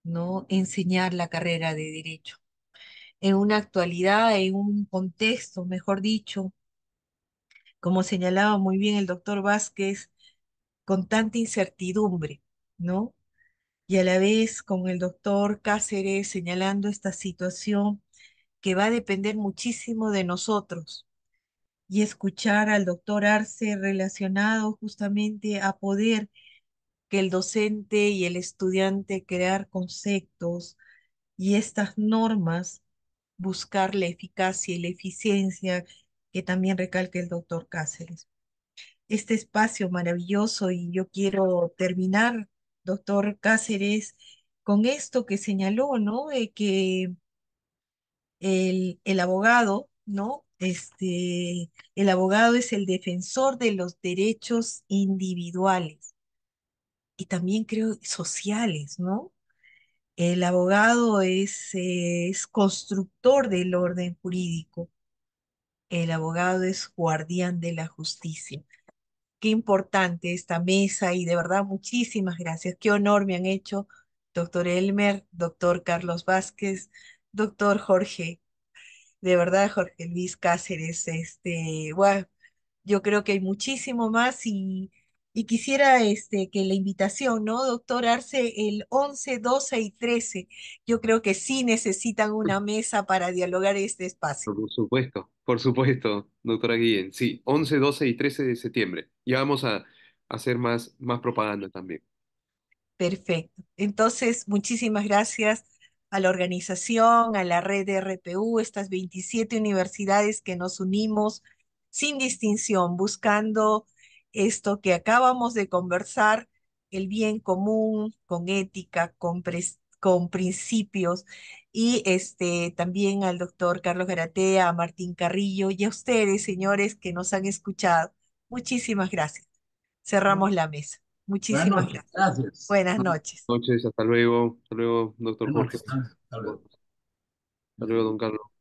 no enseñar la carrera de derecho en una actualidad, en un contexto, mejor dicho, como señalaba muy bien el doctor Vázquez, con tanta incertidumbre, ¿no? Y a la vez con el doctor Cáceres señalando esta situación que va a depender muchísimo de nosotros y escuchar al doctor Arce relacionado justamente a poder que el docente y el estudiante crear conceptos y estas normas buscar la eficacia y la eficiencia que también recalca el doctor Cáceres. Este espacio maravilloso y yo quiero terminar, doctor Cáceres, con esto que señaló, ¿no? que el, el abogado, ¿no? Este, el abogado es el defensor de los derechos individuales y también creo sociales, ¿no? El abogado es, es constructor del orden jurídico. El abogado es guardián de la justicia. Qué importante esta mesa y de verdad muchísimas gracias. Qué honor me han hecho, doctor Elmer, doctor Carlos Vázquez, doctor Jorge. De verdad, Jorge Luis Cáceres, este, bueno, yo creo que hay muchísimo más y y quisiera este, que la invitación, ¿no, doctor Arce, el 11, 12 y 13, yo creo que sí necesitan una mesa para dialogar este espacio. Por supuesto, por supuesto, doctora Guillén. Sí, 11, 12 y 13 de septiembre. Ya vamos a hacer más, más propaganda también. Perfecto. Entonces, muchísimas gracias a la organización, a la red de RPU, estas 27 universidades que nos unimos sin distinción, buscando esto que acabamos de conversar, el bien común, con ética, con, con principios, y este, también al doctor Carlos Garatea, a Martín Carrillo y a ustedes, señores, que nos han escuchado. Muchísimas gracias. cerramos la mesa. Buenas Muchísimas noches, gracias. gracias. Buenas noches. Buenas noches, hasta luego. Hasta luego, doctor Jorge. noches, hasta luego. Hasta luego, don Carlos.